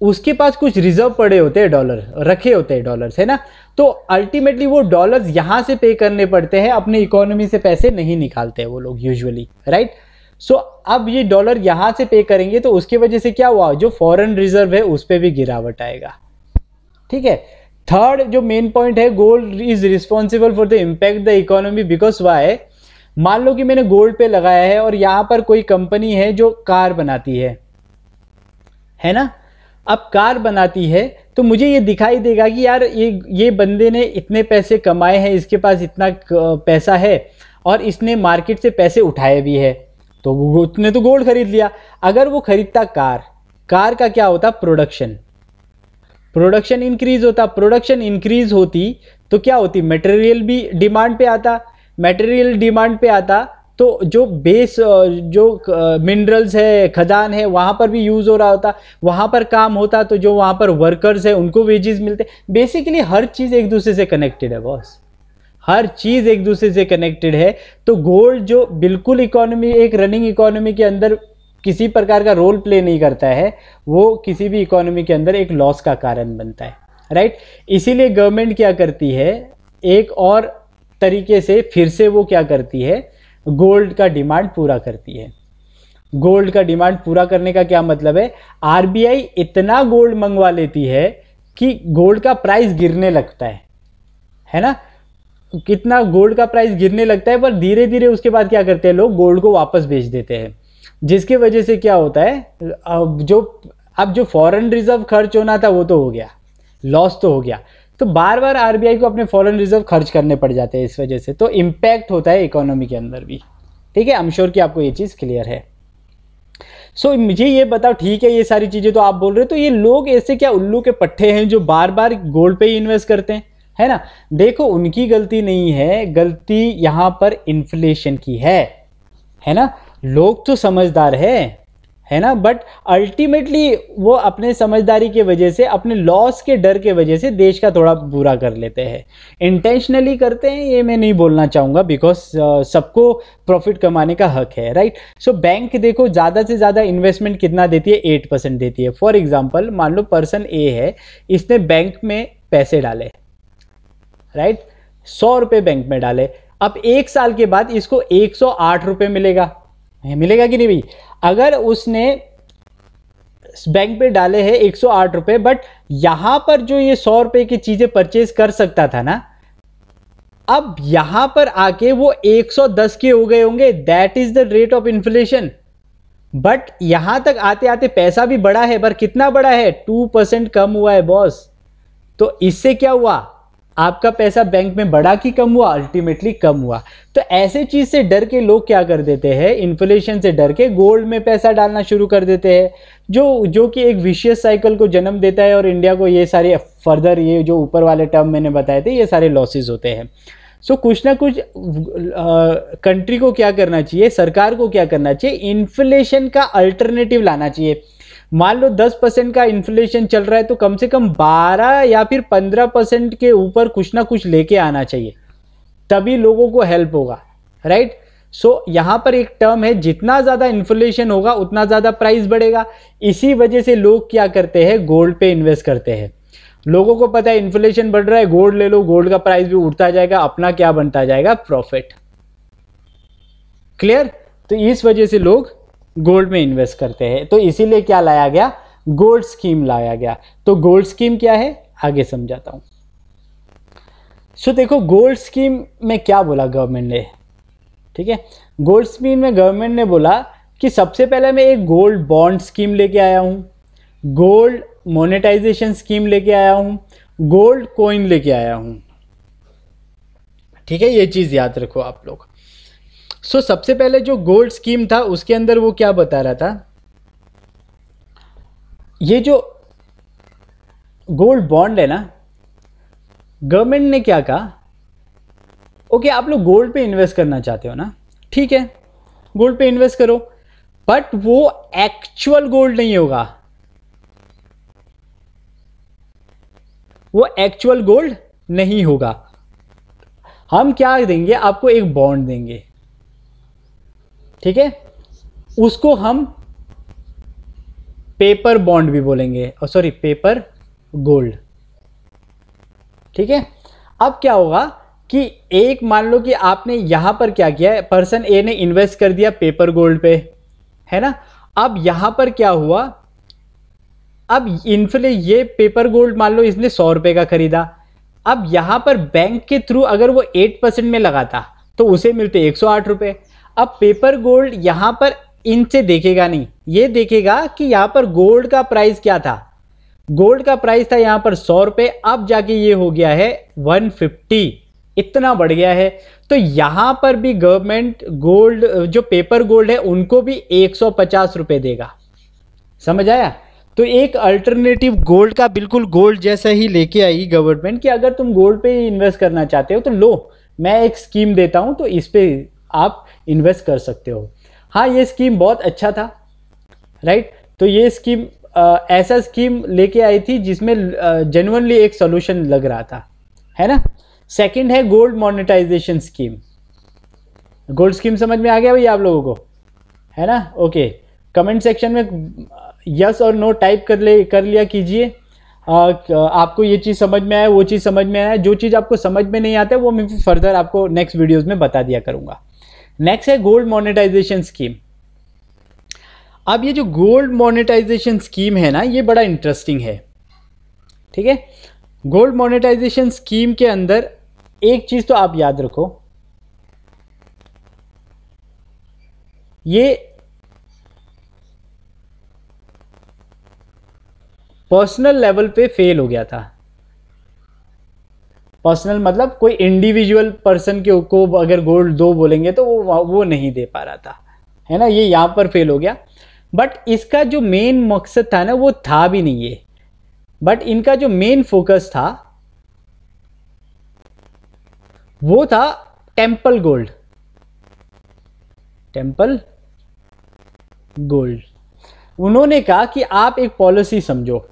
उसके पास कुछ रिज़र्व पड़े होते हैं डॉलर रखे होते हैं डॉलर्स है ना? तो अल्टीमेटली वो डॉलर्स यहाँ से पे करने पड़ते हैं, अपने इकोनॉमी से पैसे नहीं निकालते हैं वो लोग यूजुअली राइट सो अब ये डॉलर यहाँ से पे करेंगे तो उसकी वजह से क्या हुआ? जो फॉरेन रिज़र्व है, उस पर भी गिरावट आएगा। ठीक है? थर्ड जो मेन पॉइंट है gold is responsible for the impact the economy because why मान लो कि मैंने गोल्ड पे लगाया है और यहाँ पर कोई कंपनी है जो कार बनाती है। है ना? अब कार बनाती है तो मुझे ये दिखाई देगा कि यार ये ये बंदे ने इतने पैसे कमाए हैं, इसके पास इतना पैसा है और इसने मार्केट से पैसे उठाए भी है। तो उसने तो गोल्ड खरीद लिया। अगर वो खरीदता कार कार का क्या होता? प्रोडक्शन प्रोडक्शन इंक्रीज होता प्रोडक्शन इंक्रीज होती तो क्या होती? मटेरियल भी डिमांड पे आता मटेरियल डिमांड पे आता तो जो बेस जो मिनरल्स है, खदान है, वहाँ पर भी यूज़ हो रहा होता, वहाँ पर काम होता तो जो वहाँ पर वर्कर्स है, उनको वेजेस मिलते। बेसिकली हर चीज़ एक दूसरे से कनेक्टेड है बॉस हर चीज़ एक दूसरे से कनेक्टेड है तो गोल्ड जो बिल्कुल इकोनॉमी एक रनिंग इकोनॉमी के अंदर किसी प्रकार का रोल प्ले नहीं करता है, वो किसी भी इकोनॉमी के अंदर एक लॉस का कारण बनता है राइट इसीलिए गवर्नमेंट क्या करती है, एक और तरीके से फिर से वो क्या करती है गोल्ड का डिमांड पूरा करती है। गोल्ड का डिमांड पूरा करने का क्या मतलब है आरबीआई इतना गोल्ड मंगवा लेती है कि गोल्ड का प्राइस गिरने लगता है है ना? कितना गोल्ड का प्राइस गिरने लगता है, पर धीरे धीरे उसके बाद क्या करते हैं लोग गोल्ड को वापस बेच देते हैं। जिसकी वजह से क्या होता है अब जो अब जो फॉरेन रिज़र्व खर्च होना था वो तो हो गया। लॉस तो हो गया। तो बार बार आरबीआई को अपने फॉरेन रिज़र्व खर्च करने पड़ जाते हैं इस वजह से। तो इम्पैक्ट होता है इकोनॉमी के अंदर भी। ठीक है? आई एम श्योर कि आपको ये चीज़ क्लियर है। सो so, मुझे ये बताओ ठीक है ये सारी चीज़ें तो आप बोल रहे हो तो ये लोग ऐसे क्या उल्लू के पट्टे हैं जो बार बार गोल्ड पे ही इन्वेस्ट करते हैं? है ना? देखो उनकी गलती नहीं है गलती यहाँ पर इन्फ्लेशन की है। है ना? लोग तो समझदार है है ना? बट अल्टीमेटली वो अपने समझदारी के वजह से, अपने लॉस के डर के वजह से देश का थोड़ा बुरा कर लेते हैं। इंटेंशनली करते हैं, ये मैं नहीं बोलना चाहूँगा बिकॉज़ सबको प्रॉफिट कमाने का हक है राइट सो बैंक देखो, ज़्यादा से ज़्यादा इन्वेस्टमेंट कितना देती है? एट परसेंट देती है। फॉर एग्ज़ाम्पल मान लो पर्सन ए है, इसने बैंक में पैसे डाले राइट सौ रुपये बैंक में डाले। अब एक साल के बाद इसको एक सौ आठ रुपये मिलेगा। मिलेगा कि नहीं भाई? अगर उसने बैंक पे डाले हैं एक सौ आठ रुपए बट यहाँ पर जो ये सौ रुपए की चीज़ें परचेज कर सकता था ना, अब यहाँ पर आके वो 110 के हो गए होंगे that is the rate of inflation but यहाँ तक आते आते पैसा भी बड़ा है, पर कितना बड़ा है? टू परसेंट कम हुआ है बॉस तो इससे क्या हुआ? आपका पैसा बैंक में बढ़ा कि कम हुआ? अल्टीमेटली कम हुआ। तो ऐसे चीज़ से डर के लोग क्या कर देते हैं? इन्फ्लेशन से डर के गोल्ड में पैसा डालना शुरू कर देते हैं। जो जो कि एक विशियस साइकिल को जन्म देता है और इंडिया को ये सारे फर्दर ये जो ऊपर वाले टर्म मैंने बताए थे ये सारे लॉसेज होते हैं। सो so, कुछ ना कुछ कंट्री को क्या करना चाहिए? सरकार को क्या करना चाहिए? इन्फ्लेशन का अल्टरनेटिव लाना चाहिए। मान लो 10 परसेंट का इन्फ्लेशन चल रहा है तो कम से कम 12 या फिर 15 परसेंट के ऊपर कुछ ना कुछ लेके आना चाहिए। तभी लोगों को हेल्प होगा राइट सो so, यहाँ पर एक टर्म है जितना ज़्यादा इन्फ्लेशन होगा उतना ज़्यादा प्राइस बढ़ेगा। इसी वजह से लोग क्या करते हैं गोल्ड पे इन्वेस्ट करते हैं। लोगों को पता है इन्फ्लेशन बढ़ रहा है गोल्ड ले लो गोल्ड का प्राइस भी उठता जाएगा अपना क्या बनता जाएगा प्रॉफिट क्लियर तो इस वजह से लोग गोल्ड में इन्वेस्ट करते हैं। तो इसीलिए क्या लाया गया? गोल्ड स्कीम लाया गया। तो गोल्ड स्कीम क्या है? आगे समझाता हूँ। सो देखो, गोल्ड स्कीम में क्या बोला गवर्नमेंट ने? ठीक है? गोल्ड स्कीम में गवर्नमेंट ने बोला कि सबसे पहले मैं एक गोल्ड बॉन्ड स्कीम लेके आया हूँ। गोल्ड मोनेटाइजेशन स्कीम लेके आया हूँ। गोल्ड कॉइन लेके आया हूँ। ठीक है? ये चीज़ याद रखो आप लोग। सो so, सबसे पहले जो गोल्ड स्कीम था उसके अंदर वो क्या बता रहा था? ये जो गोल्ड बॉन्ड है ना गवर्नमेंट ने क्या कहा? ओके आप लोग गोल्ड पे इन्वेस्ट करना चाहते हो ना? ठीक है गोल्ड पे इन्वेस्ट करो बट वो एक्चुअल गोल्ड नहीं होगा। वो एक्चुअल गोल्ड नहीं होगा। हम क्या देंगे? आपको एक बॉन्ड देंगे। ठीक है? उसको हम पेपर बॉन्ड भी बोलेंगे। और सॉरी पेपर गोल्ड ठीक है? अब क्या होगा कि एक मान लो कि आपने यहाँ पर क्या किया पर्सन ए ने इन्वेस्ट कर दिया पेपर गोल्ड पे, है ना? अब यहाँ पर क्या हुआ? अब इन्फ्ले ये पेपर गोल्ड मान लो इसने सौ रुपए का खरीदा। अब यहाँ पर बैंक के थ्रू अगर वो एट परसेंट में लगाता तो उसे मिलते एक सौ आठ रुपए। अब पेपर गोल्ड यहाँ पर इनसे देखेगा नहीं। ये देखेगा कि यहाँ पर गोल्ड का प्राइस क्या था। गोल्ड का प्राइस था यहाँ पर सौ रुपए, अब जाके ये हो गया है वन फिफ्टी इतना बढ़ गया है। तो यहाँ पर भी गवर्नमेंट गोल्ड जो पेपर गोल्ड है, उनको भी एक सौ पचास रुपए देगा। समझ आया? तो एक अल्टरनेटिव गोल्ड का बिल्कुल गोल्ड जैसा ही लेके आई गवर्नमेंट कि अगर तुम गोल्ड पे इन्वेस्ट करना चाहते हो तो लो, मैं एक स्कीम देता हूँ तो इस पर आप इन्वेस्ट कर सकते हो। हाँ ये स्कीम बहुत अच्छा था राइट तो ये स्कीम ऐसा स्कीम लेके आई थी जिसमें जेनुअनली एक सोल्यूशन लग रहा था, है ना? सेकंड है gold monetisation scheme gold scheme समझ में आ गया भाई आप लोगों को? है ना? ओके कमेंट सेक्शन में यस और नो टाइप कर ले, कर लिया कीजिए। आपको ये चीज़ समझ में आया, वो चीज़ समझ में आया। जो चीज़ आपको समझ में नहीं आता वो मैं फर्दर आपको नेक्स्ट वीडियोस में बता दिया करूँगा। नेक्स्ट है गोल्ड मोनेटाइजेशन स्कीम अब ये जो गोल्ड मोनेटाइजेशन स्कीम है ना, ये बड़ा इंटरेस्टिंग है। ठीक है? गोल्ड मोनेटाइजेशन स्कीम के अंदर एक चीज़ तो आप याद रखो। ये पर्सनल लेवल पे फेल हो गया था। पर्सनल मतलब कोई इंडिविजुअल पर्सन के को अगर गोल्ड दो बोलेंगे तो वो वो नहीं दे पा रहा था। है ना? ये यहाँ पर फेल हो गया। बट इसका जो मेन मकसद था ना, वो था भी नहीं ये। बट इनका जो मेन फोकस था, वो था टेंपल गोल्ड टेंपल गोल्ड उन्होंने कहा कि आप एक पॉलिसी समझो।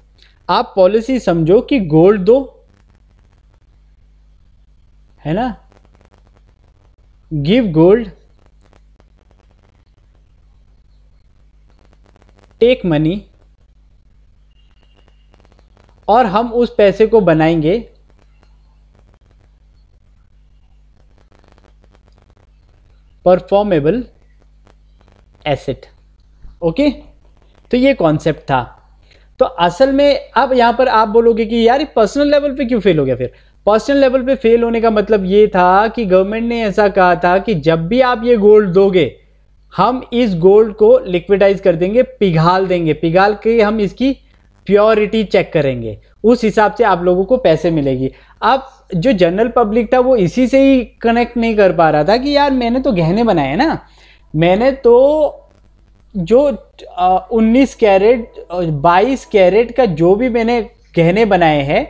आप पॉलिसी समझो कि गोल्ड दो है ना? गिव गोल्ड टेक मनी और हम उस पैसे को बनाएँगे। परफॉर्मेबल एसेट ओके तो ये कॉन्सेप्ट था। तो असल में अब यहाँ पर आप बोलोगे कि यार पर्सनल लेवल पे क्यों फेल हो गया फिर? पर्सनल लेवल पे फेल होने का मतलब ये था कि गवर्नमेंट ने ऐसा कहा था कि जब भी आप ये गोल्ड दोगे, हम इस गोल्ड को लिक्विडाइज कर देंगे, पिघाल देंगे। पिघाल के हम इसकी प्योरिटी चेक करेंगे। उस हिसाब से आप लोगों को पैसे मिलेगी। अब जो जनरल पब्लिक था वो इसी से ही कनेक्ट नहीं कर पा रहा था कि यार मैंने तो गहने बनाए ना। मैंने तो जो उन्नीस कैरेट बाईस कैरेट का जो भी मैंने गहने बनाए हैं,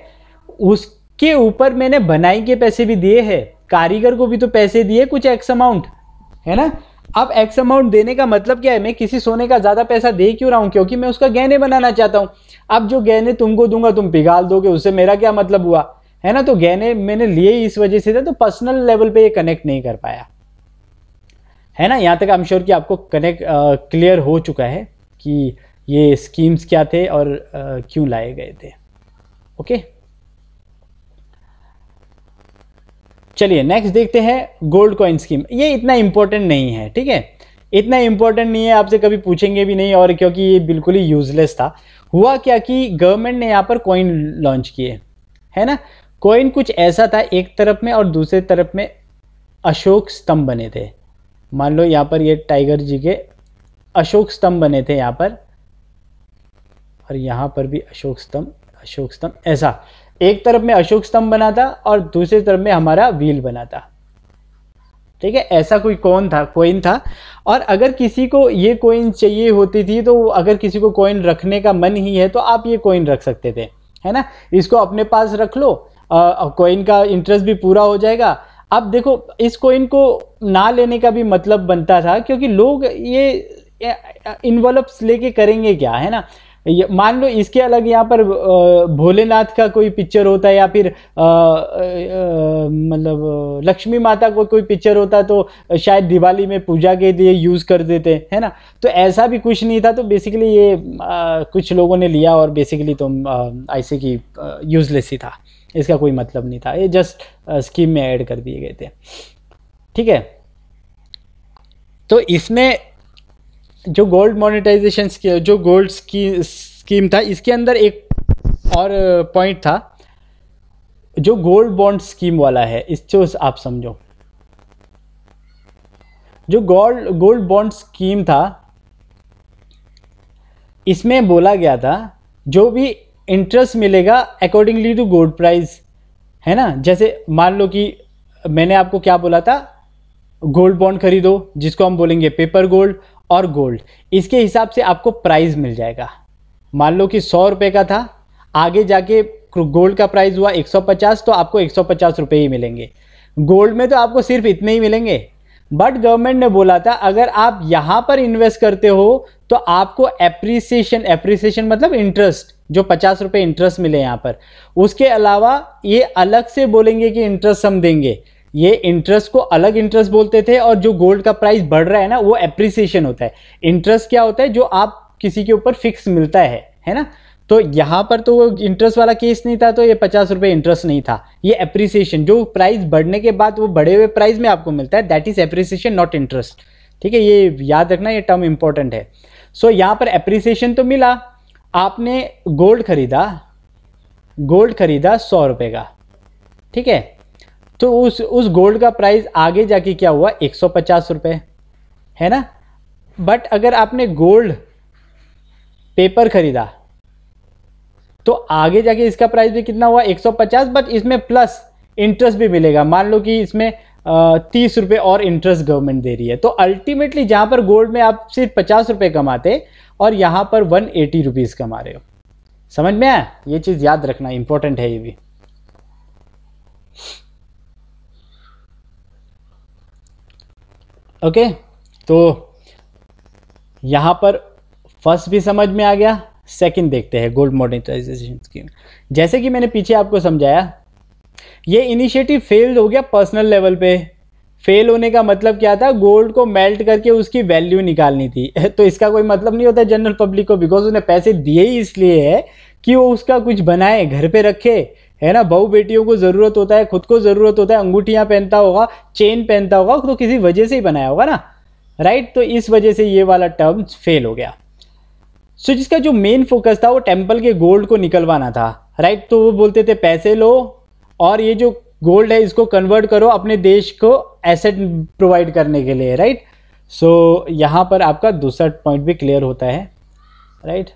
उस के ऊपर मैंने बनाई के पैसे भी दिए हैं। कारीगर को भी तो पैसे दिए कुछ एक्स अमाउंट है ना? अब एक्स अमाउंट देने का मतलब क्या है? मैं किसी सोने का ज़्यादा पैसा दे क्यों रहा हूँ? क्योंकि मैं उसका गहने बनाना चाहता हूँ। अब जो गहने तुमको दूँगा, तुम पिघाल दोगे, उससे मेरा क्या मतलब हुआ? है ना? तो गहने मैंने लिए ही इस वजह से था तो पर्सनल लेवल पे ये कनेक्ट नहीं कर पाया। है ना? यहाँ तक आई एम श्योर कि आपको कनेक्ट क्लियर हो चुका है कि ये स्कीम्स क्या थे और क्यों लाए गए थे। ओके चलिए नेक्स्ट देखते हैं गोल्ड कॉइन स्कीम ये इतना इंपॉर्टेंट नहीं है, ठीक है? इतना इंपॉर्टेंट नहीं है, आपसे कभी पूछेंगे भी नहीं, और क्योंकि ये बिल्कुल ही यूजलेस था। हुआ क्या कि गवर्नमेंट ने यहाँ पर कॉइन लॉन्च किए, है ना? कॉइन कुछ ऐसा था, एक तरफ़ में और दूसरे तरफ़ में अशोक स्तंभ बने थे। मान लो यहाँ पर ये टाइगर जी के अशोक स्तंभ बने थे यहाँ पर, और यहाँ पर भी अशोक स्तंभ अशोक स्तंभ, ऐसा। एक तरफ़ में अशोक स्तंभ बना था और दूसरी तरफ़ में हमारा व्हील बना था ठीक है, ऐसा कोई कौन था कोइन था। और अगर किसी को ये कोइन चाहिए होती थी तो अगर किसी को कोइन रखने का मन ही है तो आप ये कोइन रख सकते थे, है ना? इसको अपने पास रख लो कोइन का इंटरेस्ट भी पूरा हो जाएगा। अब देखो, इस कोइन को ना लेने का भी मतलब बनता था, क्योंकि लोग ये इन्वॉल्व्स लेके करेंगे क्या, है ना? मान लो इसके अलग यहाँ पर भोलेनाथ का कोई पिक्चर होता है या फिर मतलब लक्ष्मी माता को कोई पिक्चर होता तो शायद दिवाली में पूजा के लिए यूज़ कर देते है ना? तो ऐसा भी कुछ नहीं था तो बेसिकली ये आ, कुछ लोगों ने लिया और बेसिकली तो ऐसे की यूज़लेस ही था। इसका कोई मतलब नहीं था। ये जस्ट स्कीम में ऐड कर दिए गए थे। ठीक है? तो इसमें जो गोल्ड मोनेटाइजेशन जो गोल्ड स्कीम था, इसके अंदर एक और पॉइंट था। जो गोल्ड बॉन्ड स्कीम वाला है इसको आप समझो। जो गोल्ड गोल्ड बॉन्ड स्कीम था, इसमें बोला गया था, जो भी इंटरेस्ट मिलेगा अकॉर्डिंगली टू गोल्ड प्राइस है ना? जैसे मान लो कि मैंने आपको क्या बोला था गोल्ड बॉन्ड खरीदो, जिसको हम बोलेंगे पेपर गोल्ड और गोल्ड। इसके हिसाब से आपको प्राइस मिल जाएगा। मान लो कि सौ रुपये का था, आगे जाके गोल्ड का प्राइस हुआ 150 तो आपको 150 रुपए ही मिलेंगे। गोल्ड में तो आपको सिर्फ़ इतने ही मिलेंगे। बट गवर्नमेंट ने बोला था, अगर आप यहाँ पर इन्वेस्ट करते हो तो आपको एप्रिसिएशन एप्रिसिएशन मतलब इंटरेस्ट जो पचास रुपये इंटरेस्ट मिले यहाँ पर, उसके अलावा ये अलग से बोलेंगे कि इंटरेस्ट हम देंगे। ये इंटरेस्ट को अलग इंटरेस्ट बोलते थे और जो गोल्ड का प्राइस बढ़ रहा है ना वो एप्रिसिएशन होता है। इंटरेस्ट क्या होता है? जो आप किसी के ऊपर फिक्स मिलता है है ना? तो यहाँ पर तो वो इंटरेस्ट वाला केस नहीं था तो ये पचास रुपये इंटरेस्ट नहीं था। ये अप्रिसिएशन जो प्राइस बढ़ने के बाद वो बढ़े हुए प्राइस में आपको मिलता है। That is appreciation not interest ठीक है? ये याद रखना ये टर्म इंपॉर्टेंट है। सो so, यहाँ पर अप्रिसिएशन तो मिला। आपने गोल्ड खरीदा। गोल्ड खरीदा सौ रुपये का। ठीक है? तो उस उस गोल्ड का प्राइस आगे जाके क्या हुआ? एक सौ पचास रुपये है ना? बट अगर आपने गोल्ड पेपर खरीदा तो आगे जाके इसका प्राइस भी कितना हुआ? 150 बट इसमें प्लस इंटरेस्ट भी मिलेगा। मान लो कि इसमें तीस रुपये और इंटरेस्ट गवर्नमेंट दे रही है। तो अल्टीमेटली जहाँ पर गोल्ड में आप सिर्फ़ पचास रुपये कमाते और यहाँ पर वन एटी रुपीज़ कमा रहे हो। समझ में आया? ये चीज़ याद रखना इंपॉर्टेंट है ये भी। ओके? तो यहाँ पर फ़र्स्ट भी समझ में आ गया सेकंड देखते हैं गोल्ड मॉडर्नाइजेशन स्कीम जैसे कि मैंने पीछे आपको समझाया, ये इनिशिएटिव फेल हो गया पर्सनल लेवल पे। फेल होने का मतलब क्या था? गोल्ड को मेल्ट करके उसकी वैल्यू निकालनी थी। तो इसका कोई मतलब नहीं होता जनरल पब्लिक को बिकॉज़ उसने पैसे दिए ही इसलिए है कि वो उसका कुछ बनाए, घर पे रखे। है ना? बहु बेटियों को ज़रूरत होता है खुद को ज़रूरत होता है अंगूठियाँ पहनता होगा चेन पहनता होगा तो किसी वजह से ही बनाया होगा ना? राइट तो इस वजह से ये वाला टर्म फेल हो गया। सो जिसका जो मेन फोकस था वो टेंपल के गोल्ड को निकलवाना था। राइट तो वो बोलते थे पैसे लो और ये जो गोल्ड है इसको कन्वर्ट करो अपने देश को एसेट प्रोवाइड करने के लिए। राइट सो so, यहाँ पर आपका दूसरा पॉइंट भी क्लियर होता है। राइट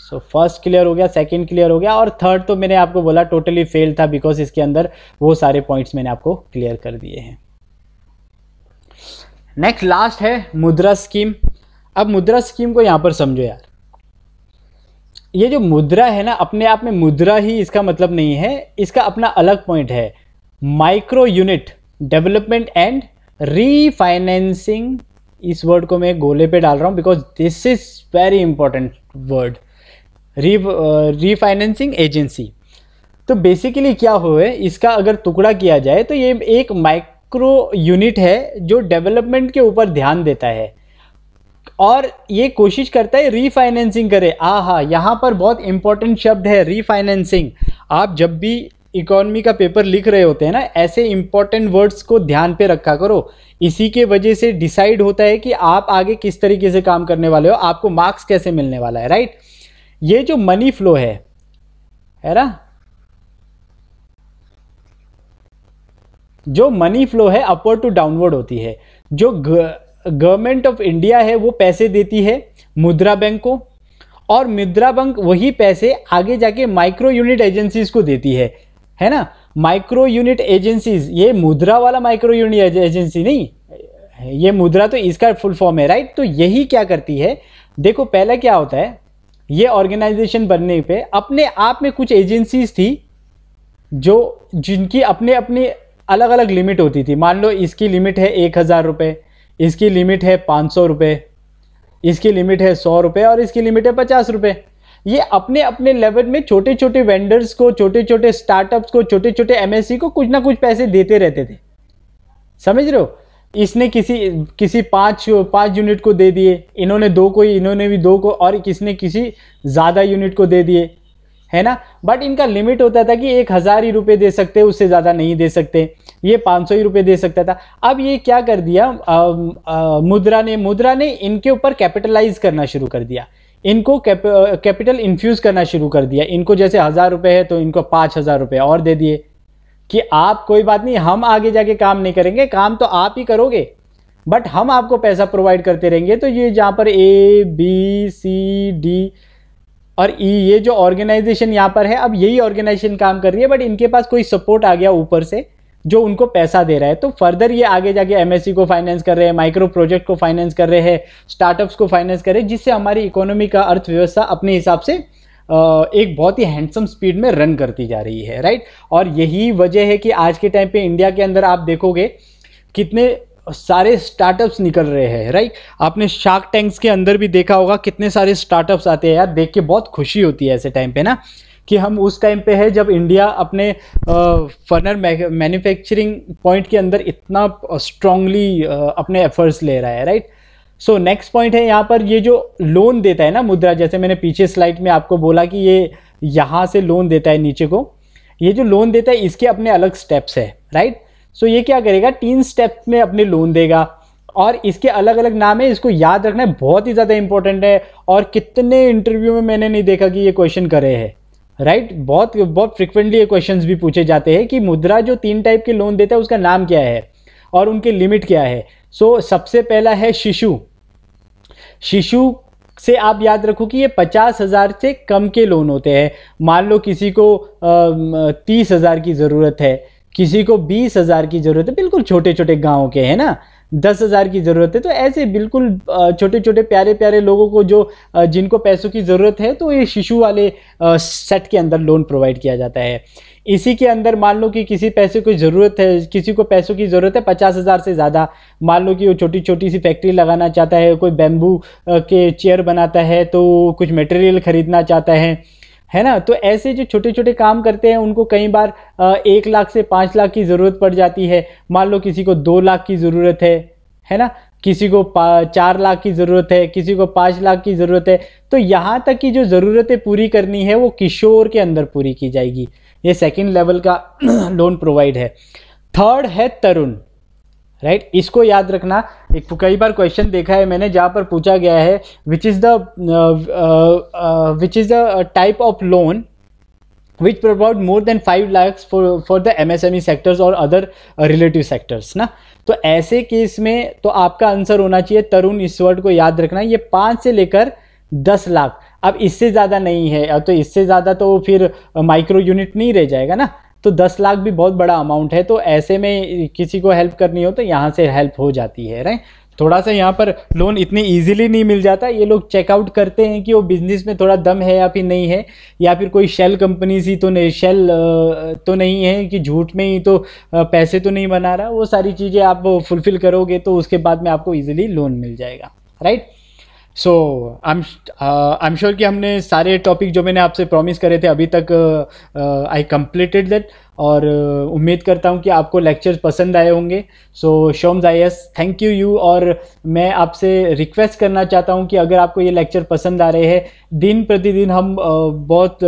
सो फ़र्स्ट क्लियर हो गया सेकंड क्लियर हो गया और थर्ड तो मैंने आपको बोला टोटली फेल था बिकॉज़ इसके अंदर वो सारे पॉइंट्स मैंने आपको क्लियर कर दिए हैं। नेक्स्ट लास्ट है मुद्रा स्कीम अब मुद्रा स्कीम को यहाँ पर समझो यार। ये जो मुद्रा है ना, अपने आप में मुद्रा ही इसका मतलब नहीं है, इसका अपना अलग पॉइंट है। Micro unit development and refinancing इस वर्ड को मैं गोले पे डाल रहा हूँ because this is very important word re refinancing agency तो बेसिकली क्या हो है इसका अगर टुकड़ा किया जाए तो ये एक माइक्रो यूनिट है जो डेवलपमेंट के ऊपर ध्यान देता है। और ये कोशिश करता है रीफाइनेंसिंग करे। आ हा यहाँ पर बहुत इंपॉर्टेंट शब्द है रीफाइनेंसिंग आप जब भी इकोनॉमी का पेपर लिख रहे होते हैं ना, ऐसे इंपॉर्टेंट वर्ड्स को ध्यान पे रखा करो। इसी के वजह से डिसाइड होता है कि आप आगे किस तरीके से काम करने वाले हो, आपको मार्क्स कैसे मिलने वाला है राइट ये जो मनी फ्लो है है ना? जो मनी फ्लो है अपवर्ड टू डाउनवर्ड होती है। जो गवर्नमेंट ऑफ़ इंडिया है, वो पैसे देती है मुद्रा बैंक को, और मुद्रा बैंक वही पैसे आगे जाके माइक्रो यूनिट एजेंसीज को देती है। है ना? माइक्रो यूनिट एजेंसीज ये मुद्रा वाला माइक्रो यूनिट एजेंसी नहीं, ये मुद्रा तो इसका फुल फॉर्म है राइट तो यही क्या करती है? देखो, पहले क्या होता है? ये ऑर्गेनाइजेशन बनने पे अपने आप में कुछ एजेंसीज थी जो जिनकी अपने अपने अलग अलग लिमिट होती थी। मान लो इसकी लिमिट है एक हज़ार रुपये इसकी लिमिट है पाँच सौ रुपये इसकी लिमिट है सौ रुपये और इसकी लिमिट है पचास रुपये ये अपने अपने लेवल में छोटे छोटे वेंडर्स को छोटे छोटे स्टार्टअप्स को छोटे छोटे एमएससी को कुछ ना कुछ पैसे देते रहते थे। समझ रहे हो? इसने किसी किसी पाँच पाँच यूनिट को दे दिए। इन्होंने दो को इन्होंने भी दो को और किसने किसी ज़्यादा यूनिट को दे दिए। है ना? बट इनका लिमिट होता था कि एक हज़ार ही रुपये दे सकते उससे ज़्यादा नहीं दे सकते। ये पाँच सौ ही रुपये दे सकता था। अब ये क्या कर दिया? आ, आ, मुद्रा ने मुद्रा ने इनके ऊपर कैपिटलाइज करना शुरू कर दिया। इनको कैपिटल इन्फ्यूज़ करना शुरू कर दिया। इनको जैसे हज़ार रुपये है तो इनको पाँच हज़ार रुपये और दे दिए। कि आप कोई बात नहीं हम आगे जाके काम नहीं करेंगे काम तो आप ही करोगे बट हम आपको पैसा प्रोवाइड करते रहेंगे तो ये जहाँ पर ए बी सी डी और ई e, ये जो ऑर्गेनाइजेशन यहाँ पर है अब यही ऑर्गेनाइजेशन काम कर रही है बट इनके पास कोई सपोर्ट आ गया ऊपर से जो उनको पैसा दे रहा है। तो फर्दर ये आगे जाके एमएससी को फाइनेंस कर रहे हैं माइक्रो प्रोजेक्ट को फाइनेंस कर रहे हैं स्टार्टअप्स को फाइनेंस कर रहे हैं जिससे हमारी इकोनॉमी का अर्थव्यवस्था अपने हिसाब से एक बहुत ही हैंडसम स्पीड में रन करती जा रही है राइट और यही वजह है कि आज के टाइम पे इंडिया के अंदर आप देखोगे कितने सारे स्टार्टअप्स निकल रहे हैं राइट आपने शार्क टैंक्स के अंदर भी देखा होगा कितने सारे स्टार्टअप्स आते हैं यार, देख के बहुत खुशी होती है ऐसे टाइम पे ना, कि हम उस टाइम पे है जब इंडिया अपने फर्नर मैन्युफैक्चरिंग पॉइंट के अंदर इतना स्ट्रांगली अपने एफर्ट्स ले रहा है राइट सो नेक्स्ट पॉइंट है यहाँ पर ये जो लोन देता है ना मुद्रा, जैसे मैंने पीछे स्लाइड में आपको बोला कि ये यहाँ से लोन देता है नीचे को। ये जो लोन देता है, इसके अपने अलग स्टेप्स है राइट सो ये क्या करेगा? तीन स्टेप में अपने लोन देगा और इसके अलग अलग नाम है। इसको याद रखना बहुत ही ज़्यादा इंपॉर्टेंट है और कितने इंटरव्यू में मैंने नहीं देखा कि ये क्वेश्चन करे है राइट? बहुत बहुत फ्रिक्वेंटली ये क्वेश्चन भी पूछे जाते हैं कि मुद्रा जो तीन टाइप के लोन देता है, उसका नाम क्या है? और उनके लिमिट क्या है? सो so, सबसे पहला है शिशु। शिशु से आप याद रखो कि ये पचास हज़ार से कम के लोन होते हैं। मान लो किसी को तीस हज़ार की ज़रूरत है किसी को बीस हज़ार की ज़रूरत है बिल्कुल छोटे छोटे गाँव के हैं ना? दस हज़ार की ज़रूरत है तो ऐसे बिल्कुल छोटे छोटे प्यारे प्यारे लोगों को जो जिनको पैसों की ज़रूरत है तो ये शिशु वाले सेट के अंदर लोन प्रोवाइड किया जाता है। इसी के अंदर मान लो कि किसी पैसे की ज़रूरत है, किसी को पैसों की ज़रूरत है, पचास हज़ार से ज़्यादा। मान लो कि वो छोटी छोटी सी फैक्ट्री लगाना चाहता है, कोई बैम्बू के चेयर बनाता है तो कुछ मटेरियल ख़रीदना चाहता है है ना? तो ऐसे जो छोटे छोटे काम करते हैं, उनको कई बार एक लाख से पाँच लाख की ज़रूरत पड़ जाती है। मान लो किसी को दो लाख की ज़रूरत है है ना? किसी को चार लाख की ज़रूरत है, किसी को पाँच लाख की ज़रूरत है तो यहाँ तक की जो ज़रूरतें पूरी करनी है, वो किशोर के अंदर पूरी की जाएगी। ये सेकेंड लेवल का लोन प्रोवाइड है। थर्ड है तरुण राइट right? इसको याद रखना। एक कई बार क्वेश्चन देखा है मैंने, जहाँ पर पूछा गया है which is the which is the type of loan which provide more than five lakhs for for the M S M E sectors और अदर रिलेटिव सेक्टर्स ना? तो ऐसे केस में तो आपका आंसर होना चाहिए। तरुण इस वर्ड को याद रखना। ये पाँच से लेकर दस लाख। अब इससे ज़्यादा नहीं है तो इससे ज़्यादा तो फिर माइक्रो यूनिट नहीं रह जाएगा ना? तो दस लाख भी बहुत बड़ा अमाउंट है तो ऐसे में किसी को हेल्प करनी हो तो यहाँ से हेल्प हो जाती है राइट थोड़ा सा यहाँ पर लोन इतनी इजीली नहीं मिल जाता, ये लोग चेकआउट करते हैं कि वो बिज़नेस में थोड़ा दम है या फिर नहीं है, या फिर कोई शेल कंपनी सी तो नहीं शेल तो नहीं है कि झूठ में ही तो पैसे तो नहीं बना रहा, वो सारी चीज़ें आप फुलफ़िल करोगे तो उसके बाद में आपको ईजिली लोन मिल जाएगा right so I am sure कि हमने सारे टॉपिक जो मैंने आपसे प्रॉमिस करे थे अभी तक आई कंप्लीटेड दैट और uh, उम्मीद करता हूँ कि आपको लेक्चर्स पसंद आए होंगे। So शोम्स I S thank you you और मैं आपसे रिक्वेस्ट करना चाहता हूँ कि अगर आपको ये लेक्चर पसंद आ रहे हैं दिन प्रतिदिन हम uh, बहुत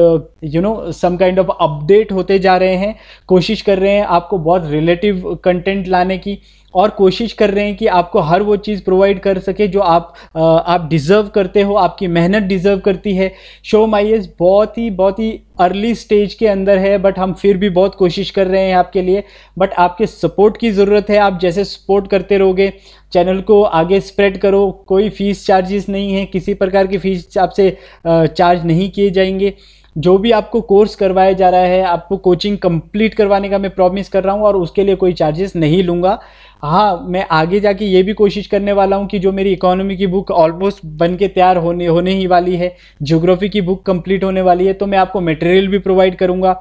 you know some kind of update होते जा रहे हैं कोशिश कर रहे हैं आपको बहुत रिलेटिव कंटेंट लाने की। और कोशिश कर रहे हैं कि आपको हर वो चीज़ प्रोवाइड कर सके जो आप आप डिज़र्व करते हो, आपकी मेहनत डिज़र्व करती है। शो माई बहुत ही बहुत ही अर्ली स्टेज के अंदर है बट हम फिर भी बहुत कोशिश कर रहे हैं आपके लिए। बट आपके सपोर्ट की ज़रूरत है, आप जैसे सपोर्ट करते रहोगे चैनल को आगे स्प्रेड करो, कोई फ़ीस चार्जेस नहीं है, किसी प्रकार की फ़ीस आपसे चार्ज नहीं किए जाएँगे। जो भी आपको कोर्स करवाया जा रहा है, आपको कोचिंग कंप्लीट करवाने का मैं प्रॉमिस कर रहा हूँ, और उसके लिए कोई चार्जेस नहीं लूँगा। हाँ मैं आगे जाके ये भी कोशिश करने वाला हूँ कि जो मेरी इकोनॉमी की बुक ऑलमोस्ट बन के तैयार होने होने ही वाली है ज्योग्राफी की बुक कंप्लीट होने वाली है तो मैं आपको मटेरियल भी प्रोवाइड करूँगा।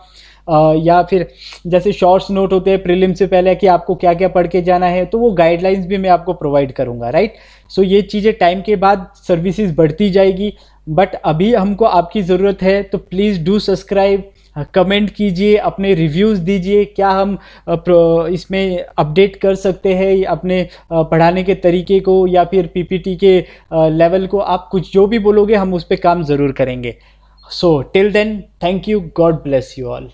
या फिर जैसे शॉर्ट्स नोट होते हैं प्रीलिम से पहले कि आपको क्या क्या पढ़ के जाना है तो वो गाइडलाइंस भी मैं आपको प्रोवाइड करूँगा राइट सो ये चीज़ें टाइम के बाद सर्विसेज़ बढ़ती जाएगी बट अभी हमको आपकी ज़रूरत है तो प्लीज़ डू सब्सक्राइब कमेंट कीजिए, अपने रिव्यूज़ दीजिए, क्या हम इसमें अपडेट कर सकते हैं अपने पढ़ाने के तरीके को, या फिर पीपीटी के लेवल को, आप कुछ जो भी बोलोगे, हम उस पर काम ज़रूर करेंगे। So till then thank you God bless you all